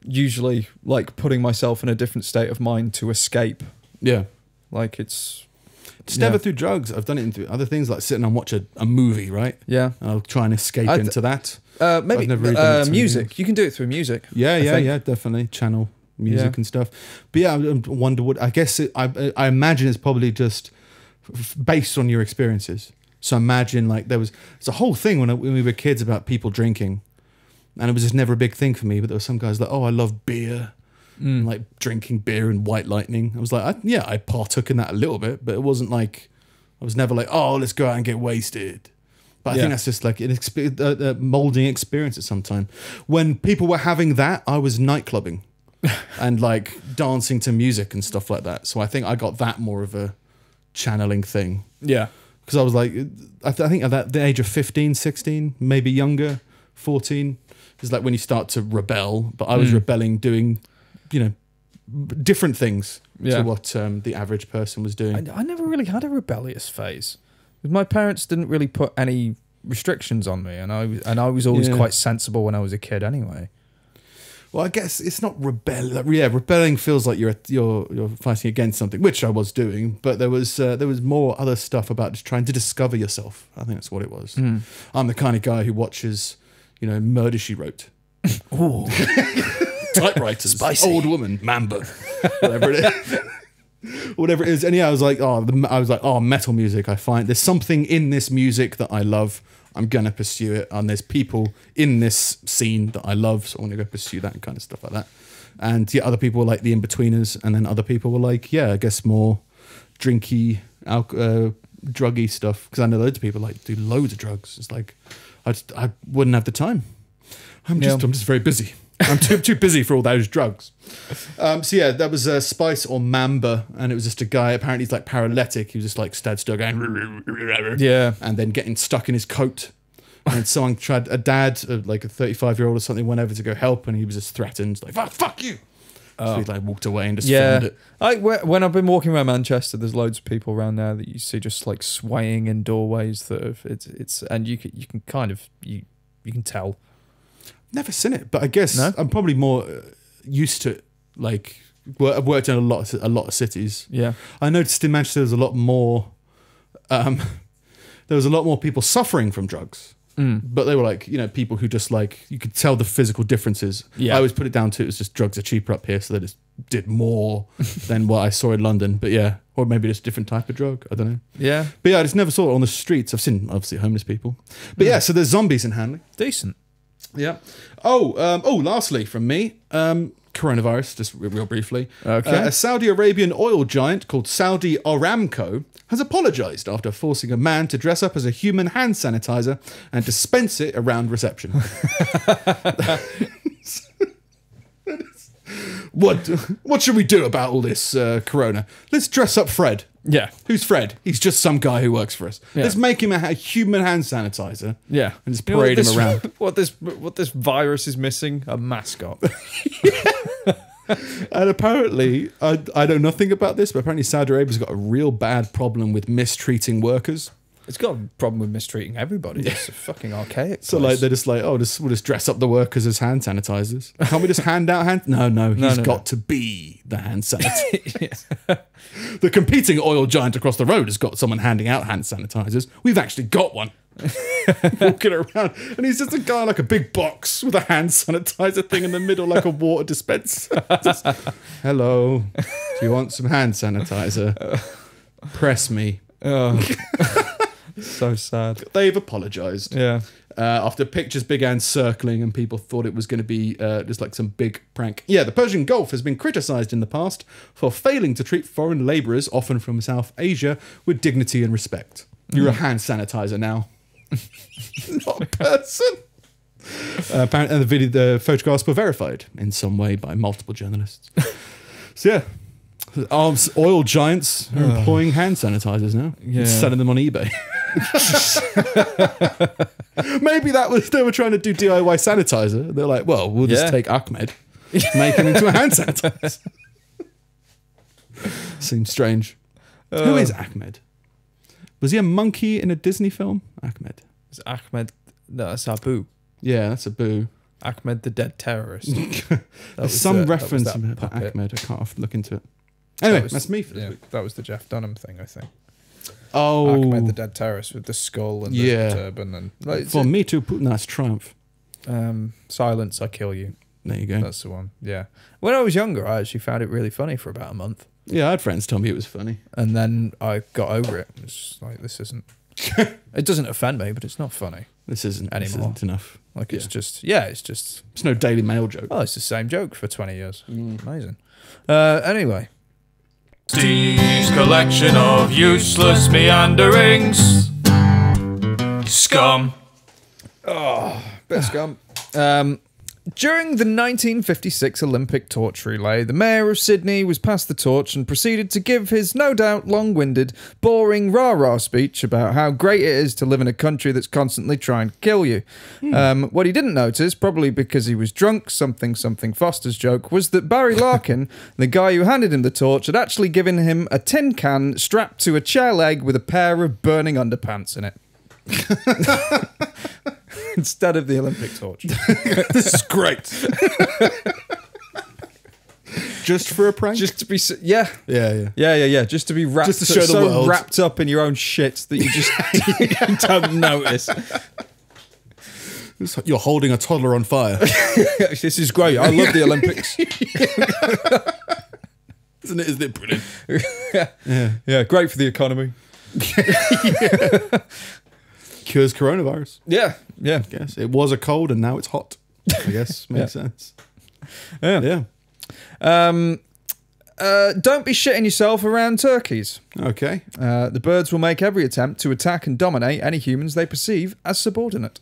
usually like putting myself in a different state of mind to escape. Yeah. Like it's Just Yeah. never through drugs. I've done it through other things like sitting and watch a, a movie, right? yeah. And I'll try and escape into that. Uh, maybe really uh, music. anything You can do it through music. Yeah, I yeah, think- yeah, definitely. Channel music Yeah. and stuff. But yeah, I wonder what, I guess it, I, I imagine it's probably just f- based on your experiences. So imagine like there was, it's a whole thing when, I, when we were kids about people drinking. And it was just never a big thing for me. But there were some guys like, oh, I love beer. Mm. like drinking beer and white lightning. I was like, I, yeah, I partook in that a little bit, but it wasn't like I was never like, oh, let's go out and get wasted. But I Yeah. think that's just like an exp- uh, uh, molding experience at some time. When people were having that, I was nightclubbing and like dancing to music and stuff like that. So I think I got that more of a channeling thing yeah. because I was like, I, th- I think at that, the age of 15, 16, maybe younger, 14, is like when you start to rebel. But I was Mm. rebelling doing, you know, different things Yeah. to what um, the average person was doing. I, I never really had a rebellious phase. My parents didn't really put any restrictions on me, and I was- and I was always Yeah. quite sensible when I was a kid. Anyway. well, I guess it's not rebel. Yeah, rebelling feels like you're you're you're fighting against something, which I was doing. But there was uh, there was more other stuff about just trying to discover yourself. I think that's what it was. Mm. I'm the kind of guy who watches, you know, Murder She Wrote. Typewriters, Spicy. old woman, Mamba, whatever it is. Whatever it is, and yeah, I was like, oh, the, I was like, oh, metal music. I find there's something in this music that I love. I'm gonna pursue it, and there's people in this scene that I love, so I'm gonna go pursue that and kind of stuff like that. And yeah, other people were like the in betweeners, and then other people were like, yeah, I guess more drinky, alc- uh, druggy stuff. Because I know loads of people like do loads of drugs. It's like I just I wouldn't have the time. I'm just Yeah. I'm just very busy. I'm too too busy for all those drugs. Um, so yeah, that was uh, Spice or Mamba, and it was just a guy. Apparently, he's like paralytic. He was just like stood still going, Yeah. and then getting stuck in his coat. And someone tried. A dad, uh, like a 35 year old or something, went over to go help, and he was just threatened, like "fuck, fuck you." So he like walked away and just Yeah. it. I when I've been walking around Manchester, there's loads of people around there that you see just like swaying in doorways that have, it's it's and you can you can kind of you you can tell. Never seen it, but I guess No? I'm probably more uh, used to it. Like, I've worked in a lot, of, a lot of cities. Yeah. I noticed in Manchester there's a lot more. Um, there was a lot more people suffering from drugs, Mm. but they were like, you know, people who just like you could tell the physical differences. Yeah. I always put it down to it was just drugs are cheaper up here, so they just did more than what I saw in London. But yeah, or maybe just a different type of drug. I don't know. Yeah. But yeah, I just never saw it on the streets. I've seen obviously homeless people, but yeah, so there's zombies in Hanley. Decent. Yeah. Oh, um, oh. Lastly, from me, um, coronavirus, just re- real briefly. Okay. Uh, a Saudi Arabian oil giant called Saudi Aramco has apologized after forcing a man to dress up as a human hand sanitizer and dispense it around reception. what what should we do about all this uh, corona? Let's dress up Fred. Yeah. Who's Fred? He's just some guy who works for us. Yeah. Let's make him a, a human hand sanitizer. Yeah. And just You know what parade him this- around. What this what this virus is missing? A mascot. And apparently, I, I know nothing about this, but apparently Saudi Arabia's got a real bad problem with mistreating workers. It's got a problem with mistreating everybody. It's a fucking archaic. So place. like they're just like, oh, just, we'll just dress up the workers as hand sanitizers. Can't we just hand out hand? No, no, he's No, no, got no. to be the hand sanitizer. the competing oil giant across the road has got someone handing out hand sanitizers. We've actually got one. Walking around, and he's just a guy like a big box with a hand sanitizer thing in the middle, like a water dispenser. Just, Hello, do you want some hand sanitizer? Press me. Oh. So sad. They've apologized. Yeah. uh, after pictures began circling and people thought it was going to be uh, just like some big prank. Yeah, the Persian Gulf has been criticized in the past for failing to treat foreign laborers, often from South Asia, with dignity and respect. You're a hand sanitizer now, not a person. Uh, apparently, and the video, the photographs were verified in some way by multiple journalists. so yeah. Arms, oil giants are employing hand sanitizers now. Yeah. Selling them on eBay. Maybe that was they were trying to do DIY sanitizer. They're like, well, we'll just Yeah. take Ahmed, make him into a hand sanitizer. Seems strange. Uh, Who is Ahmed? Was he a monkey in a Disney film? Ahmed. It's Ahmed. No, it's Abu. Yeah, that's a boo. Ahmed the dead terrorist. That There's was some uh, that was reference that about puppet. Ahmed. I can't look into it. Anyway, That was- that's me for this Yeah, week. that was the Jeff Dunham thing, I think. Oh, Ahmed the dead terrorist with the skull and the Yeah. turban and like, for me too. Putin, that's triumph. um, silence. I kill you. There you go. That's the one. Yeah. When I was younger, I actually found it really funny for about a month, yeah, I had friends tell me it was funny. and then I got over it. It's like this isn't. it doesn't offend me, but it's not funny. This isn't, this Anymore. isn't enough. Like it's Yeah. just yeah, it's just It's no Daily Mail joke. oh, it's the same joke for twenty years. Amazing. Uh, anyway, Steve's collection of useless meanderings. Scum. bit of scum. Um, during the 1956 Olympic torch relay, the mayor of Sydney was passed the torch and proceeded to give his no doubt long winded, boring rah rah speech about how great it is to live in a country that's constantly trying to kill you. Um, what he didn't notice, probably because he was drunk, something something Foster's joke, was that Barry Larkin, the guy who handed him the torch, had actually given him a tin can strapped to a chair leg with a pair of burning underpants in it. Instead of the Olympic torch. this is great. Just for a prank? just to be s- yeah yeah, yeah. yeah yeah yeah just to be wrapped Just to show the so world. wrapped up in your own shit that you just don't notice It's like You're holding a toddler on fire. this is great i love the olympics Isn't it? Isn't it brilliant? yeah great for the economy Cures coronavirus. yeah yeah Yes. It was a cold and now it's hot. I guess. Makes sense. yeah Yeah. um uh, don't be shitting yourself around turkeys. Okay. Uh, the birds will make every attempt to attack and dominate any humans they perceive as subordinate.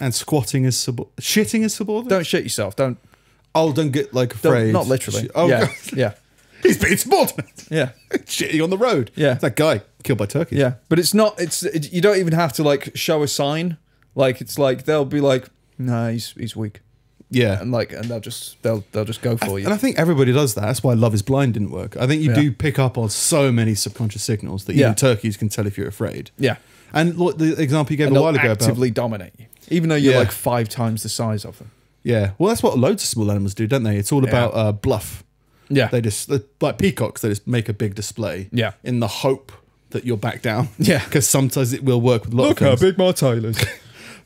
And squatting is sub shitting is subordinate. Don't shit yourself. Don't. oh, don't get like don't afraid. not literally. Sh- Oh, yeah. God. Yeah. he's being subordinate. Yeah. Shitting on the road. Yeah. That guy killed by turkeys. Yeah, but it's not. It's it, you don't even have to like show a sign. Like it's like they'll be like, "Nah, he's he's weak," Yeah. and like and they'll just they'll they'll just go for you. And I think everybody does that. That's why Love is Blind didn't work. I think you Yeah. do pick up on so many subconscious signals that Yeah. even turkeys can tell if you're afraid. yeah, And look, the example you gave and a while ago about actively dominate you, even though you're Yeah. like five times the size of them. yeah, well, that's what loads of small animals do, don't they? It's all about uh, bluff. Yeah, They just like peacocks. They just make a big display. Yeah. in the hope that you'll back down. Yeah. because sometimes it will work with a lot look of how big my tail is.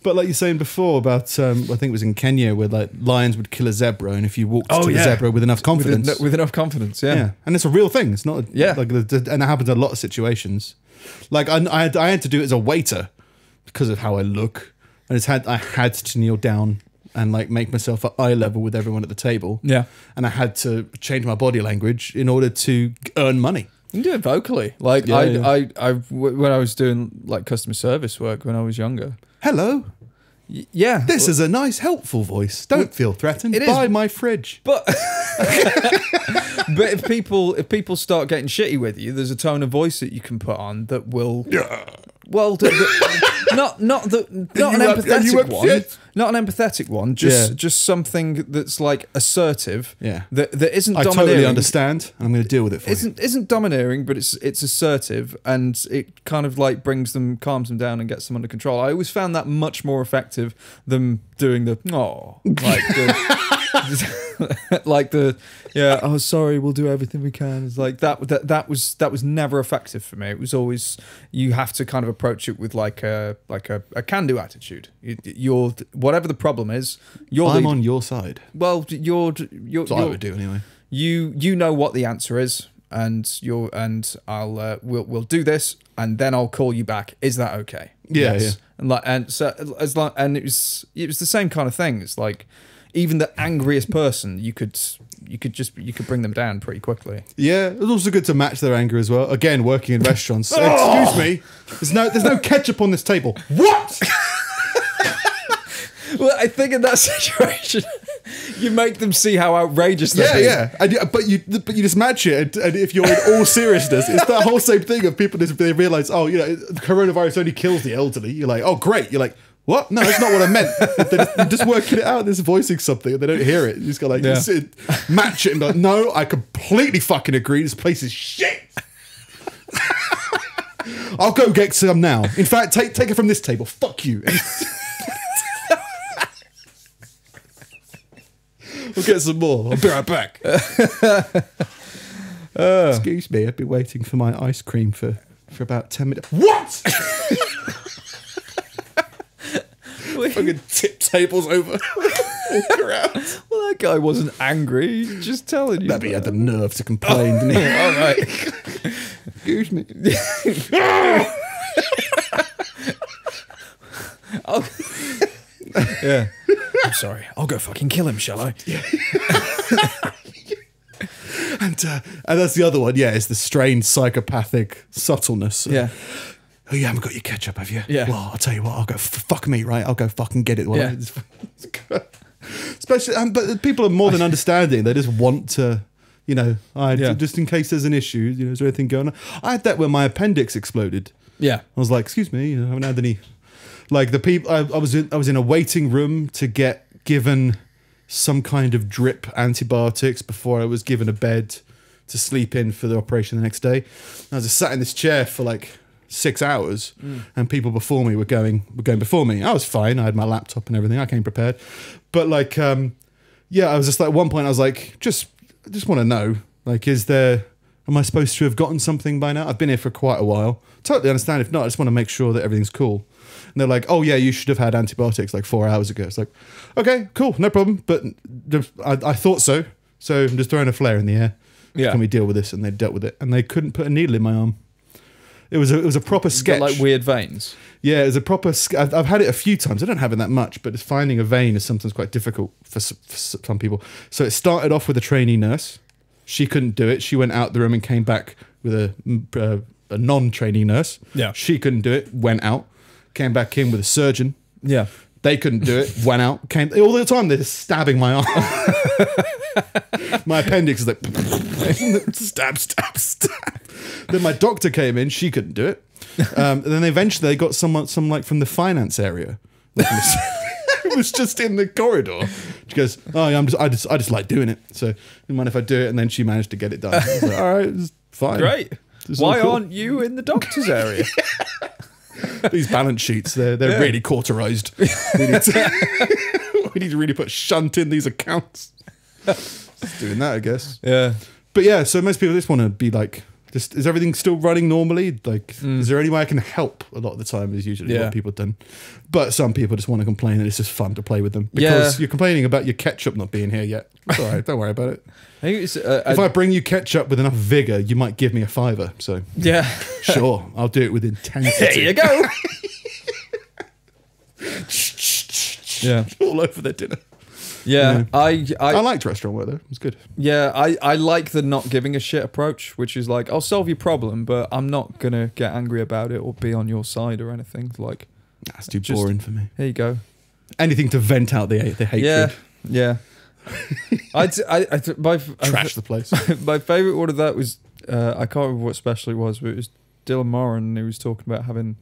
But like you're saying before about, um, I think it was in Kenya where like lions would kill a zebra, and if you walked Oh, to the zebra with enough with, confidence, en- with enough confidence. Yeah. yeah. and it's a real thing. It's not, a, Yeah. like, the- and it happens in a lot of situations. Like I, I, had, I had to do it as a waiter because of how I look, and it's had I had to kneel down and like make myself at eye level with everyone at the table. Yeah. And I had to change my body language in order to earn money. You can do it vocally. Like Yeah, I, yeah. I, I, when I was doing like customer service work when I was younger. Hello, Y- yeah. this is a nice, helpful voice. Don't feel threatened. It is. Buy my fridge. But but if people if people start getting shitty with you, there's a tone of voice that you can put on that will well d- d- not not the not an up- empathetic one, shit? not an empathetic one, just Yeah. just something that's like assertive. Yeah. That that isn't I domineering. totally understand. and I'm going to deal with it. For isn't isn't domineering, but it's it's assertive and it kind of like brings them, calms them down, and gets them under control. I always found that much more effective than doing the oh like the like the yeah oh sorry we'll do everything we can. It's like that that that was that was never effective for me. It was always you have to kind of approach it with like a like a, a can do attitude. You, you're whatever the problem is. You're I'm the, on your side. well you're you're, That's what I you're would do anyway. you you know what the answer is and you're and I'll uh, we'll we'll do this and then I'll call you back is that okay Yeah, yeah. and like and so as long and it was it was the same kind of thing it's like even the angriest person you could you could just you could bring them down pretty quickly Yeah, it was also good to match their anger as well. Again, working in restaurants. Oh! Excuse me. There's no there's no ketchup on this table. What? well I think in that situation you make them see how outrageous Yeah, being. yeah. And, yeah, but you but you just match it, and, and if you're in all seriousness, it's that whole same thing of people just they realize, oh, you know, coronavirus only kills the elderly. You're like, oh, great. You're like, what? No, that's not what I meant. They're just, working it out. They're just voicing something, and they don't hear it. You just got like Yeah. sit, match it and be like, no, I completely fucking agree. This place is shit. I'll go get some now. In fact, take take it from this table. Fuck you. we'll get some more. I'll be right back. Uh. Excuse me, I've been waiting for my ice cream for, for about 10 minutes. What? Fucking tip tables over. Walk around. well that guy wasn't angry he's just telling you Maybe he had the nerve to complain, didn't he? all right Excuse me. yeah I'm sorry I'll go fucking kill him shall I And, uh, and that's the other one. Yeah, it's the strained psychopathic subtleness. yeah Oh, you haven't got your ketchup, have you? Yeah. Well, I'll tell you what. I'll go. F- fuck me, right? I'll go fucking get it. Well, Yeah. Especially, um, but people are more than understanding. They just want to, you know, I Yeah. just in case there's an issue. You know, is there anything going on? I had that when my appendix exploded. yeah I was like, excuse me, I haven't had any. Like the people, I, I was in, I was in a waiting room to get given some kind of drip antibiotics before I was given a bed to sleep in for the operation the next day. I was just sat in this chair for like six hours, and people before me were going were going before me. I was fine. I had my laptop and everything. I came prepared, but like, um, yeah, I was just like at one point I was like, just I just want to know, like, is there? Am I supposed to have gotten something by now? I've been here for quite a while. Totally understand. If not, I just want to make sure that everything's cool. And they're like, "Oh yeah, you should have had antibiotics like four hours ago." It's like, okay, cool, no problem. But I, I thought so, so I'm just throwing a flare in the air. Yeah. Can we deal with this? And they dealt with it, and they couldn't put a needle in my arm. It was a, it was a proper sketch. Got, like weird veins Yeah, it's a proper. I've, I've had it a few times. I don't have it that much, but finding a vein is sometimes quite difficult for, for some people. So it started off with a trainee nurse. She couldn't do it. She went out the room and came back with a, uh, a non-trainee nurse. Yeah. She couldn't do it. Went out. Came back in with a surgeon. yeah They couldn't do it. Went out. Came all the time. They're just stabbing my arm. my appendix is like stab, stab, stab. Then my doctor came in. She couldn't do it. Um, and then eventually they got someone, some like from the finance area. it was just in the corridor. She goes, "Oh, yeah, I'm just, I just, I just like doing it. So, you mind if I do it?" And then she managed to get it done. Like, "All right, it's fine. great It's why cool. aren't you in the doctor's area these balance sheets? They're they're really cauterized. We need, to, we need to really put shunt in these accounts. Just doing that, I guess. yeah But yeah, so most people just want to be like, just is everything still running normally? Like, is there any way I can help? A lot of the time is usually Mm. Yeah. what people done. But some people just want to complain, and it's just fun to play with them because Yeah. you're complaining about your ketchup not being here yet. It's all right, don't worry about it. I uh, If uh, I bring you ketchup with enough vigor, you might give me a fiver. So yeah sure, I'll do it with intensity. there you go Yeah. all over the dinner. Yeah. I, I, I liked restaurant work though. It was good. yeah, I, I like the not giving a shit approach, which is like, I'll solve your problem, but I'm not gonna get angry about it or be on your side or anything. Like, That's too Just- boring for me. here you go. Anything to vent out the the hatred. Yeah, yeah. I, I, I, my, Trash the place. my favorite one of that was uh, I can't remember what special it was, but it was Dylan Moran, and he was talking about having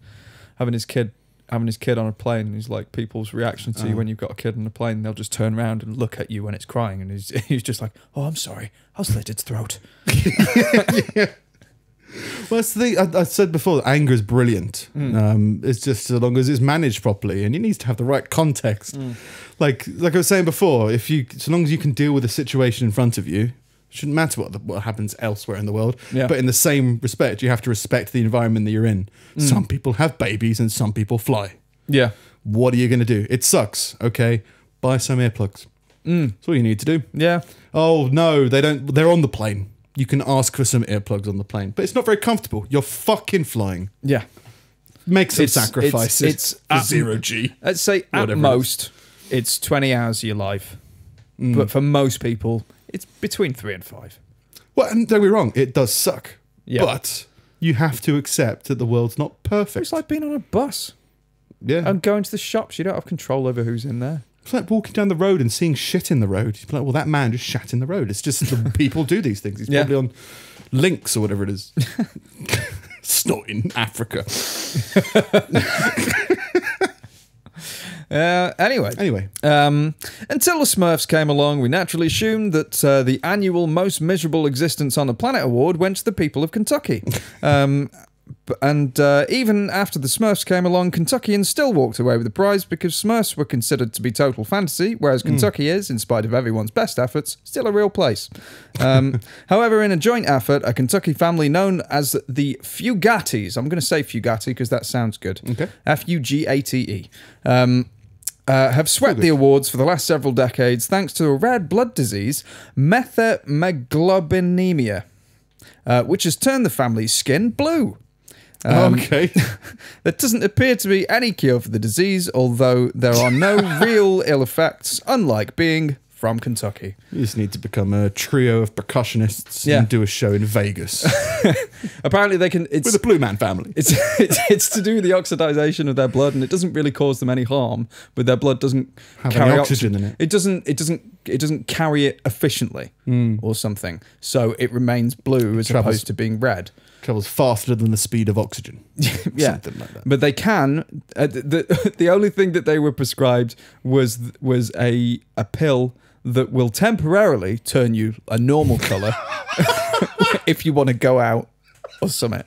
having his kid having his kid on a plane. He's like, people's reaction to you Oh. when you've got a kid on a plane, they'll just turn around and look at you when it's crying, and he's he's just like, oh, I'm sorry, I'll slit its throat. Well, that's the thing. I, I said before that anger is brilliant. Mm. Um, it's just so long as it's managed properly, and it needs to have the right context. Mm. Like, like I was saying before, if you, so long as you can deal with the situation in front of you, shouldn't matter what the, what happens elsewhere in the world. Yeah. But in the same respect, you have to respect the environment that you're in. Mm. Some people have babies, and some people fly. Yeah, What are you going to do? It sucks. Okay, buy some earplugs. Mm. That's all you need to do. yeah, Oh no, they don't. They're on the plane. You can ask for some earplugs on the plane, but it's not very comfortable. You're fucking flying. yeah. Make some It's- it's- sacrifices. it's for at- zero G. Let's say at Whatever is. most it's twenty hours of your life, Mm. but for most people, it's between three and five. Well, and don't be wrong, it does suck. Yeah. But you have to accept that the world's not perfect. It's like being on a bus yeah. and going to the shops. You don't have control over who's in there. it's like walking down the road and seeing shit in the road. You're like, well, that man just shat in the road. It's just the people do these things. He's Yeah. probably on links or whatever it is. it's not in Africa. Uh, anyway, Anyway, um, until the Smurfs came along, we naturally assumed that uh, the annual Most Miserable Existence on the Planet award went to the people of Kentucky. Um, and uh, even after the Smurfs came along, Kentuckians still walked away with the prize because Smurfs were considered to be total fantasy, whereas Kentucky is, in spite of everyone's best efforts, still a real place. Um, however, in a joint effort, a Kentucky family known as the Fugatis, I'm going to say Fugati because that sounds good. Okay. F U G A T E. Um, uh, have swept the awards for the last several decades thanks to a rare blood disease, methemoglobinemia, uh, which has turned the family's skin blue. Um, okay. There doesn't appear to be any cure for the disease, although there are no real ill effects, unlike being from Kentucky. You just need to become a trio of percussionists Yeah. and do a show in Vegas Apparently, they can. It's with the Blue Man family. It's, it's it's to do with the oxidization of their blood, and it doesn't really cause them any harm. But their blood doesn't Have carry oxygen in it. It doesn't. It doesn't. It doesn't carry it efficiently, or something. So it remains blue as Travels- opposed to being red. Travels faster than the speed of oxygen. Yeah. Something like that. But they can. Uh, the, the the only thing that they were prescribed was was a a pill that will temporarily turn you a normal color if you want to go out or something.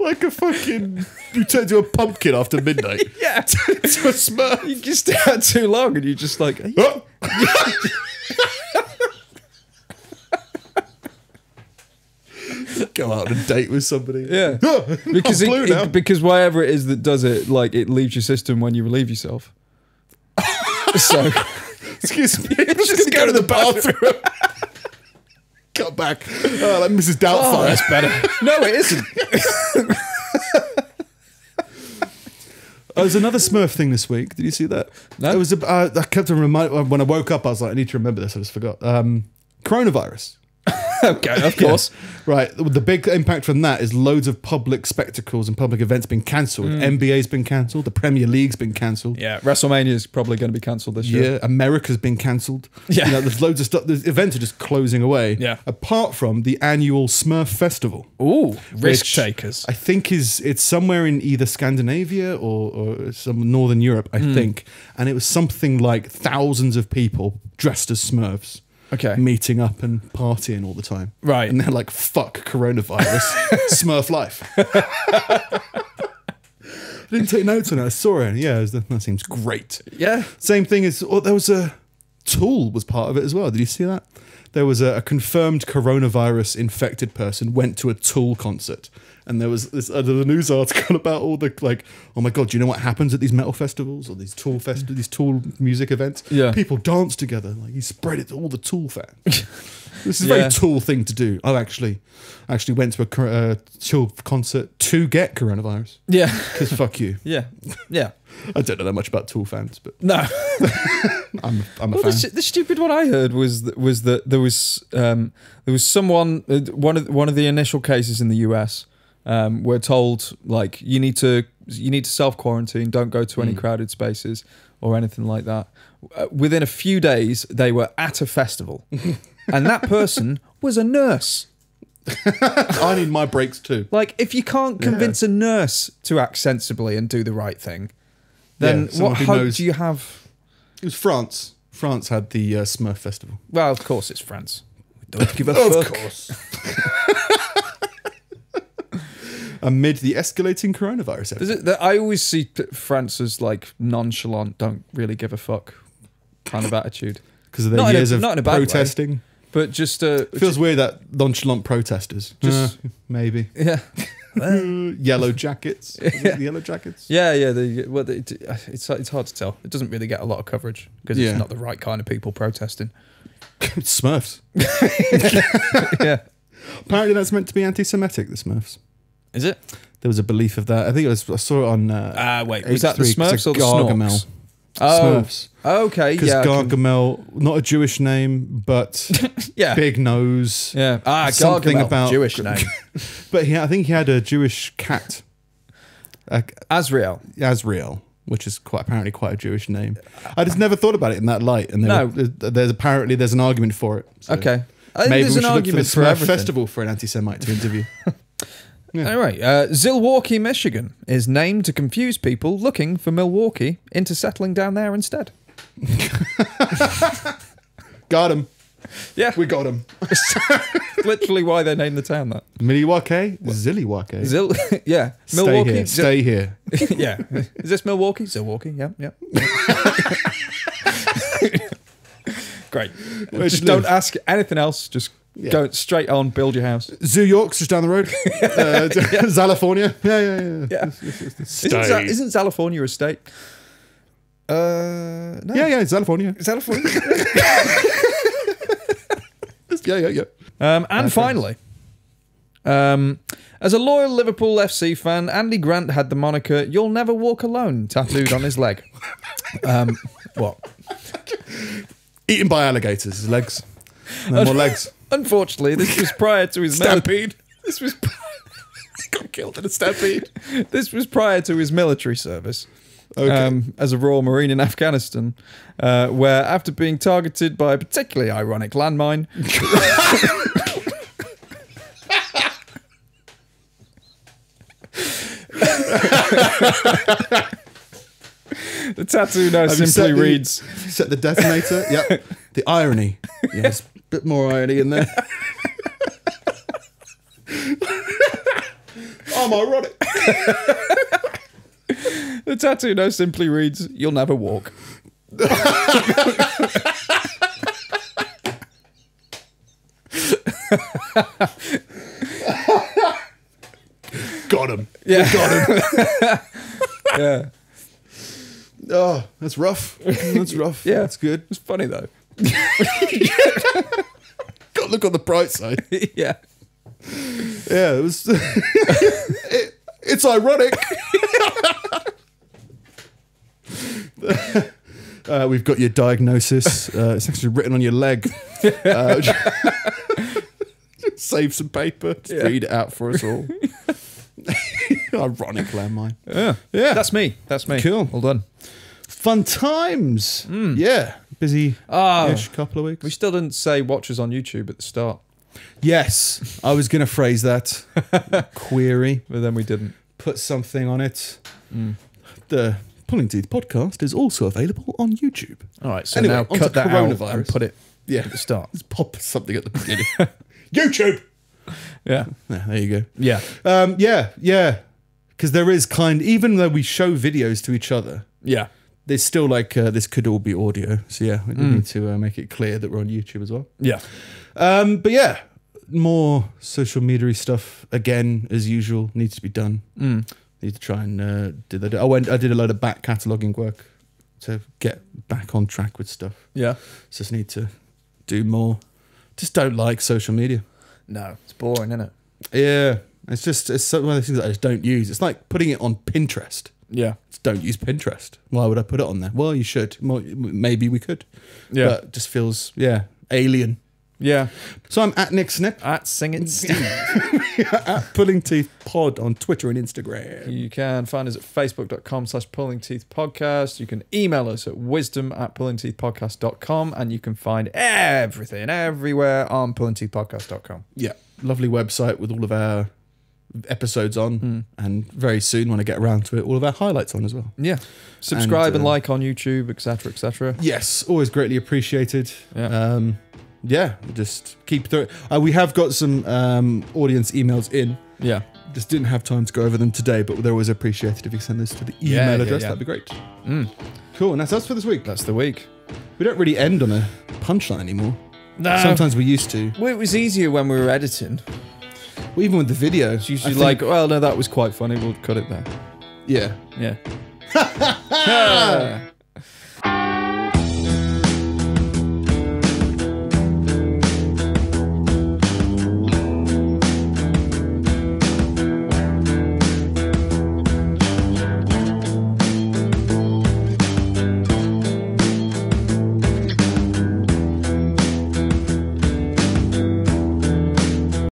Like a fucking. You turn to a pumpkin after midnight. Yeah. to a smurf. You just stay out too long, and you're just like, "Are you oh. Go out on a date with somebody. Yeah. because it, now. it- because whatever it is that does it, like it leaves your system when you relieve yourself. so Excuse me. I'm just, gonna go to the bathroom. Cut back. Oh, like Mrs. Doubtfire. Oh, that's better. no, it isn't. Oh, there's another Smurf thing this week. Did you see that? No. It was. A, uh, I kept on remind when I woke up. I was like, I need to remember this. I just forgot. Um, coronavirus. okay, of course. Right. The big impact from that is loads of public spectacles and public events being cancelled. Mm. NBA's been cancelled. The Premier League's been cancelled. Yeah, WrestleMania is probably going to be cancelled this year. Yeah, America's been cancelled. Yeah. you know, there's loads of stuff. The events are just closing away. Yeah. apart from the annual Smurf Festival. Ooh, risk takers. I think is it's somewhere in either Scandinavia or, or some northern Europe. I hmm. think, and it was something like thousands of people dressed as Smurfs. Okay. Meeting up and partying all the time. Right. And they're like, fuck coronavirus, Smurf life. I didn't take notes on it. I saw it. Yeah, it was- that seems great. Yeah. Same thing as oh, there was a Tool was part of it as well. Did you see that? There was a, a confirmed coronavirus infected person went to a Tool concert, and there was this uh, the news article about all the like, oh my god, do you know what happens at these metal festivals or these Tool fest these Tool music events? Yeah. people dance together. Like he spread it to all the Tool fans. this is a Yeah. very Tool thing to do. I actually actually went to a uh, Tool concert to get coronavirus Yeah. because fuck you. Yeah. Yeah. I don't know that much about Tool fans, but No. I'm I'm a Well, fan. the, the stupid one I heard was that, was that there was um, there was someone uh, one of one of the initial cases in the US um, were told like you need to you need to self quarantine, don't go to any Mm. crowded spaces or anything like that. Uh, within a few days, they were at a festival, and that person was a nurse. I need my breaks too. Like, if you can't Yeah. convince a nurse to act sensibly and do the right thing, then Yeah, what hope knows- do you have? It was France. France had the uh, Smurf festival. Well, of course, it's France. We don't give a Of fuck. course. Amid the escalating coronavirus. It, I always see France as like nonchalant, don't really give a fuck kind of attitude. Because of their Not in a- years of not in a bad way. protesting. But just uh, Feels weird that nonchalant protesters. Just- Uh, maybe. yeah, yellow jackets. The yellow jackets. yeah, yeah. The, well, the, it's it's hard to tell. It doesn't really get a lot of coverage because Yeah. it's not the right kind of people protesting. Smurfs. yeah, Apparently, that's meant to be anti-Semitic. The Smurfs. Is it? There was a belief of that. I think it was. I saw it on. Uh, Ah, wait. Was that the Smurfs or the Gargamel. Snorks? Oh, Smurfs. okay. Because Yeah, I can- not a Jewish name, but yeah, big nose. yeah. Ah, Something Gargamel, about- Jewish name. But he, I think he had a Jewish cat, uh, Azrael. Azrael, which is quite apparently quite a Jewish name. I just never thought about it in that light. And No. were- there's, apparently there's an argument for it. So Okay. I think Maybe there's we an should argument look for, for Smurf festival for an anti-Semite to interview. Yeah. All right. Uh, Zilwaukee, Michigan is named to confuse people looking for Milwaukee into settling down there instead. got him. Yeah. We got him. Literally why they named the town that. Milwaukee, Zilliwaukee. Zil, yeah. Stay Milwaukee. here. Stay here. yeah. Is this Milwaukee? Zilwaukee. Yeah. Yeah. Great. Where'd just don't live? ask anything else. Just Yeah. go straight on, build your house. Zoo York's just down the road. uh, California. Yeah, yeah, yeah. Yeah. Stay. Isn't, Za- isn't California a state? Uh, no. yeah, yeah, it's California. Is California? Yeah, yeah, yeah. Um, and finally, um, as a loyal Liverpool FC fan, Andy Grant had the moniker "You'll never walk alone" tattooed on his leg. Um, what? Eaten by alligators. His legs. No more legs. Unfortunately, this was prior to his Stampede. This was He got killed in a stampede. this was prior to his military service. Okay. Um, as a Royal Marine in Afghanistan, uh, where after being targeted by a particularly ironic landmine, the tattoo now Have simply set the- reads. Set the detonator. yep. The irony. Yes. Bit more irony in there. I'm ironic. The tattoo now simply reads, "You'll never walk." Got him. Yeah, Got him. yeah. Oh, that's rough. That's rough. Yeah. That's good. It's funny though. Got to look on the bright side. yeah. Yeah, it was. it, it's ironic. uh, we've got your diagnosis. Uh, it's actually written on your leg. Uh, save some paper. Just Yeah. read it out for us all. ironic landmine. Yeah. Yeah. That's me. That's me. Cool. Well done. Fun times. Hmm. Yeah. Busy Oh, ish ah. couple of weeks. we still didn't say watchers on YouTube at the start, yes. I was going to phrase that query. but then we didn't. put something on it. Hmm. The Pulling Teeth podcast is also available on YouTube. All right. So Anyway, now cut that out coronavirus. and put it Yeah, at the start. let's pop something at the beginning. YouTube. Yeah. Yeah, there you go. Yeah. Um, yeah, yeah. Because there is kind, even though we show videos to each other, Yeah. There's still like uh, this could all be audio. So yeah, we Mm. need to uh, make it clear that we're on YouTube as well. Yeah. Um, but yeah, more social media stuff again as usual needs to be done. Mm. Need to try and uh, do that. I went. I did a load of back cataloguing work to get back on track with stuff. Yeah. So Just need to do more. Just don't like social media. No, it's boring, isn't it? Yeah, it's just it's one of those things that I just don't use. It's like putting it on Pinterest. Yeah. Don't use Pinterest. Why would I put it on there? Well, you should. Maybe we could. Yeah. But it just feels, yeah, alien. yeah. So I'm at Nick Snipp, At Sing It Steve. at Pulling Teeth Pod on Twitter and Instagram. You can find us at facebook.com slash pulling teeth podcast. You can email us at wisdom at pulling teeth pullingteethpodcast.com and you can find everything everywhere on pulling teeth pullingteethpodcast.com. Yeah, lovely website with all of our episodes on, Hmm. and very soon when I get around to it, all of our highlights on as well. Yeah. Subscribe and, uh, like on YouTube, etc., etc. Yes, always greatly appreciated. Yeah. Um, yeah, just keep through. Uh, we have got some um, audience emails in. Yeah. Just didn't have time to go over them today, but they're always appreciated if you send this to the email Yeah, yeah, address. yeah. That'd be great. Mm. Cool, and that's us for this week. That's the week. We don't really end on a punchline anymore. No. Sometimes we used to. Well, it was easier when we were editing. Well, even with the video, It's usually I think- like, well, no, that was quite funny. We'll cut it there. yeah. Yeah.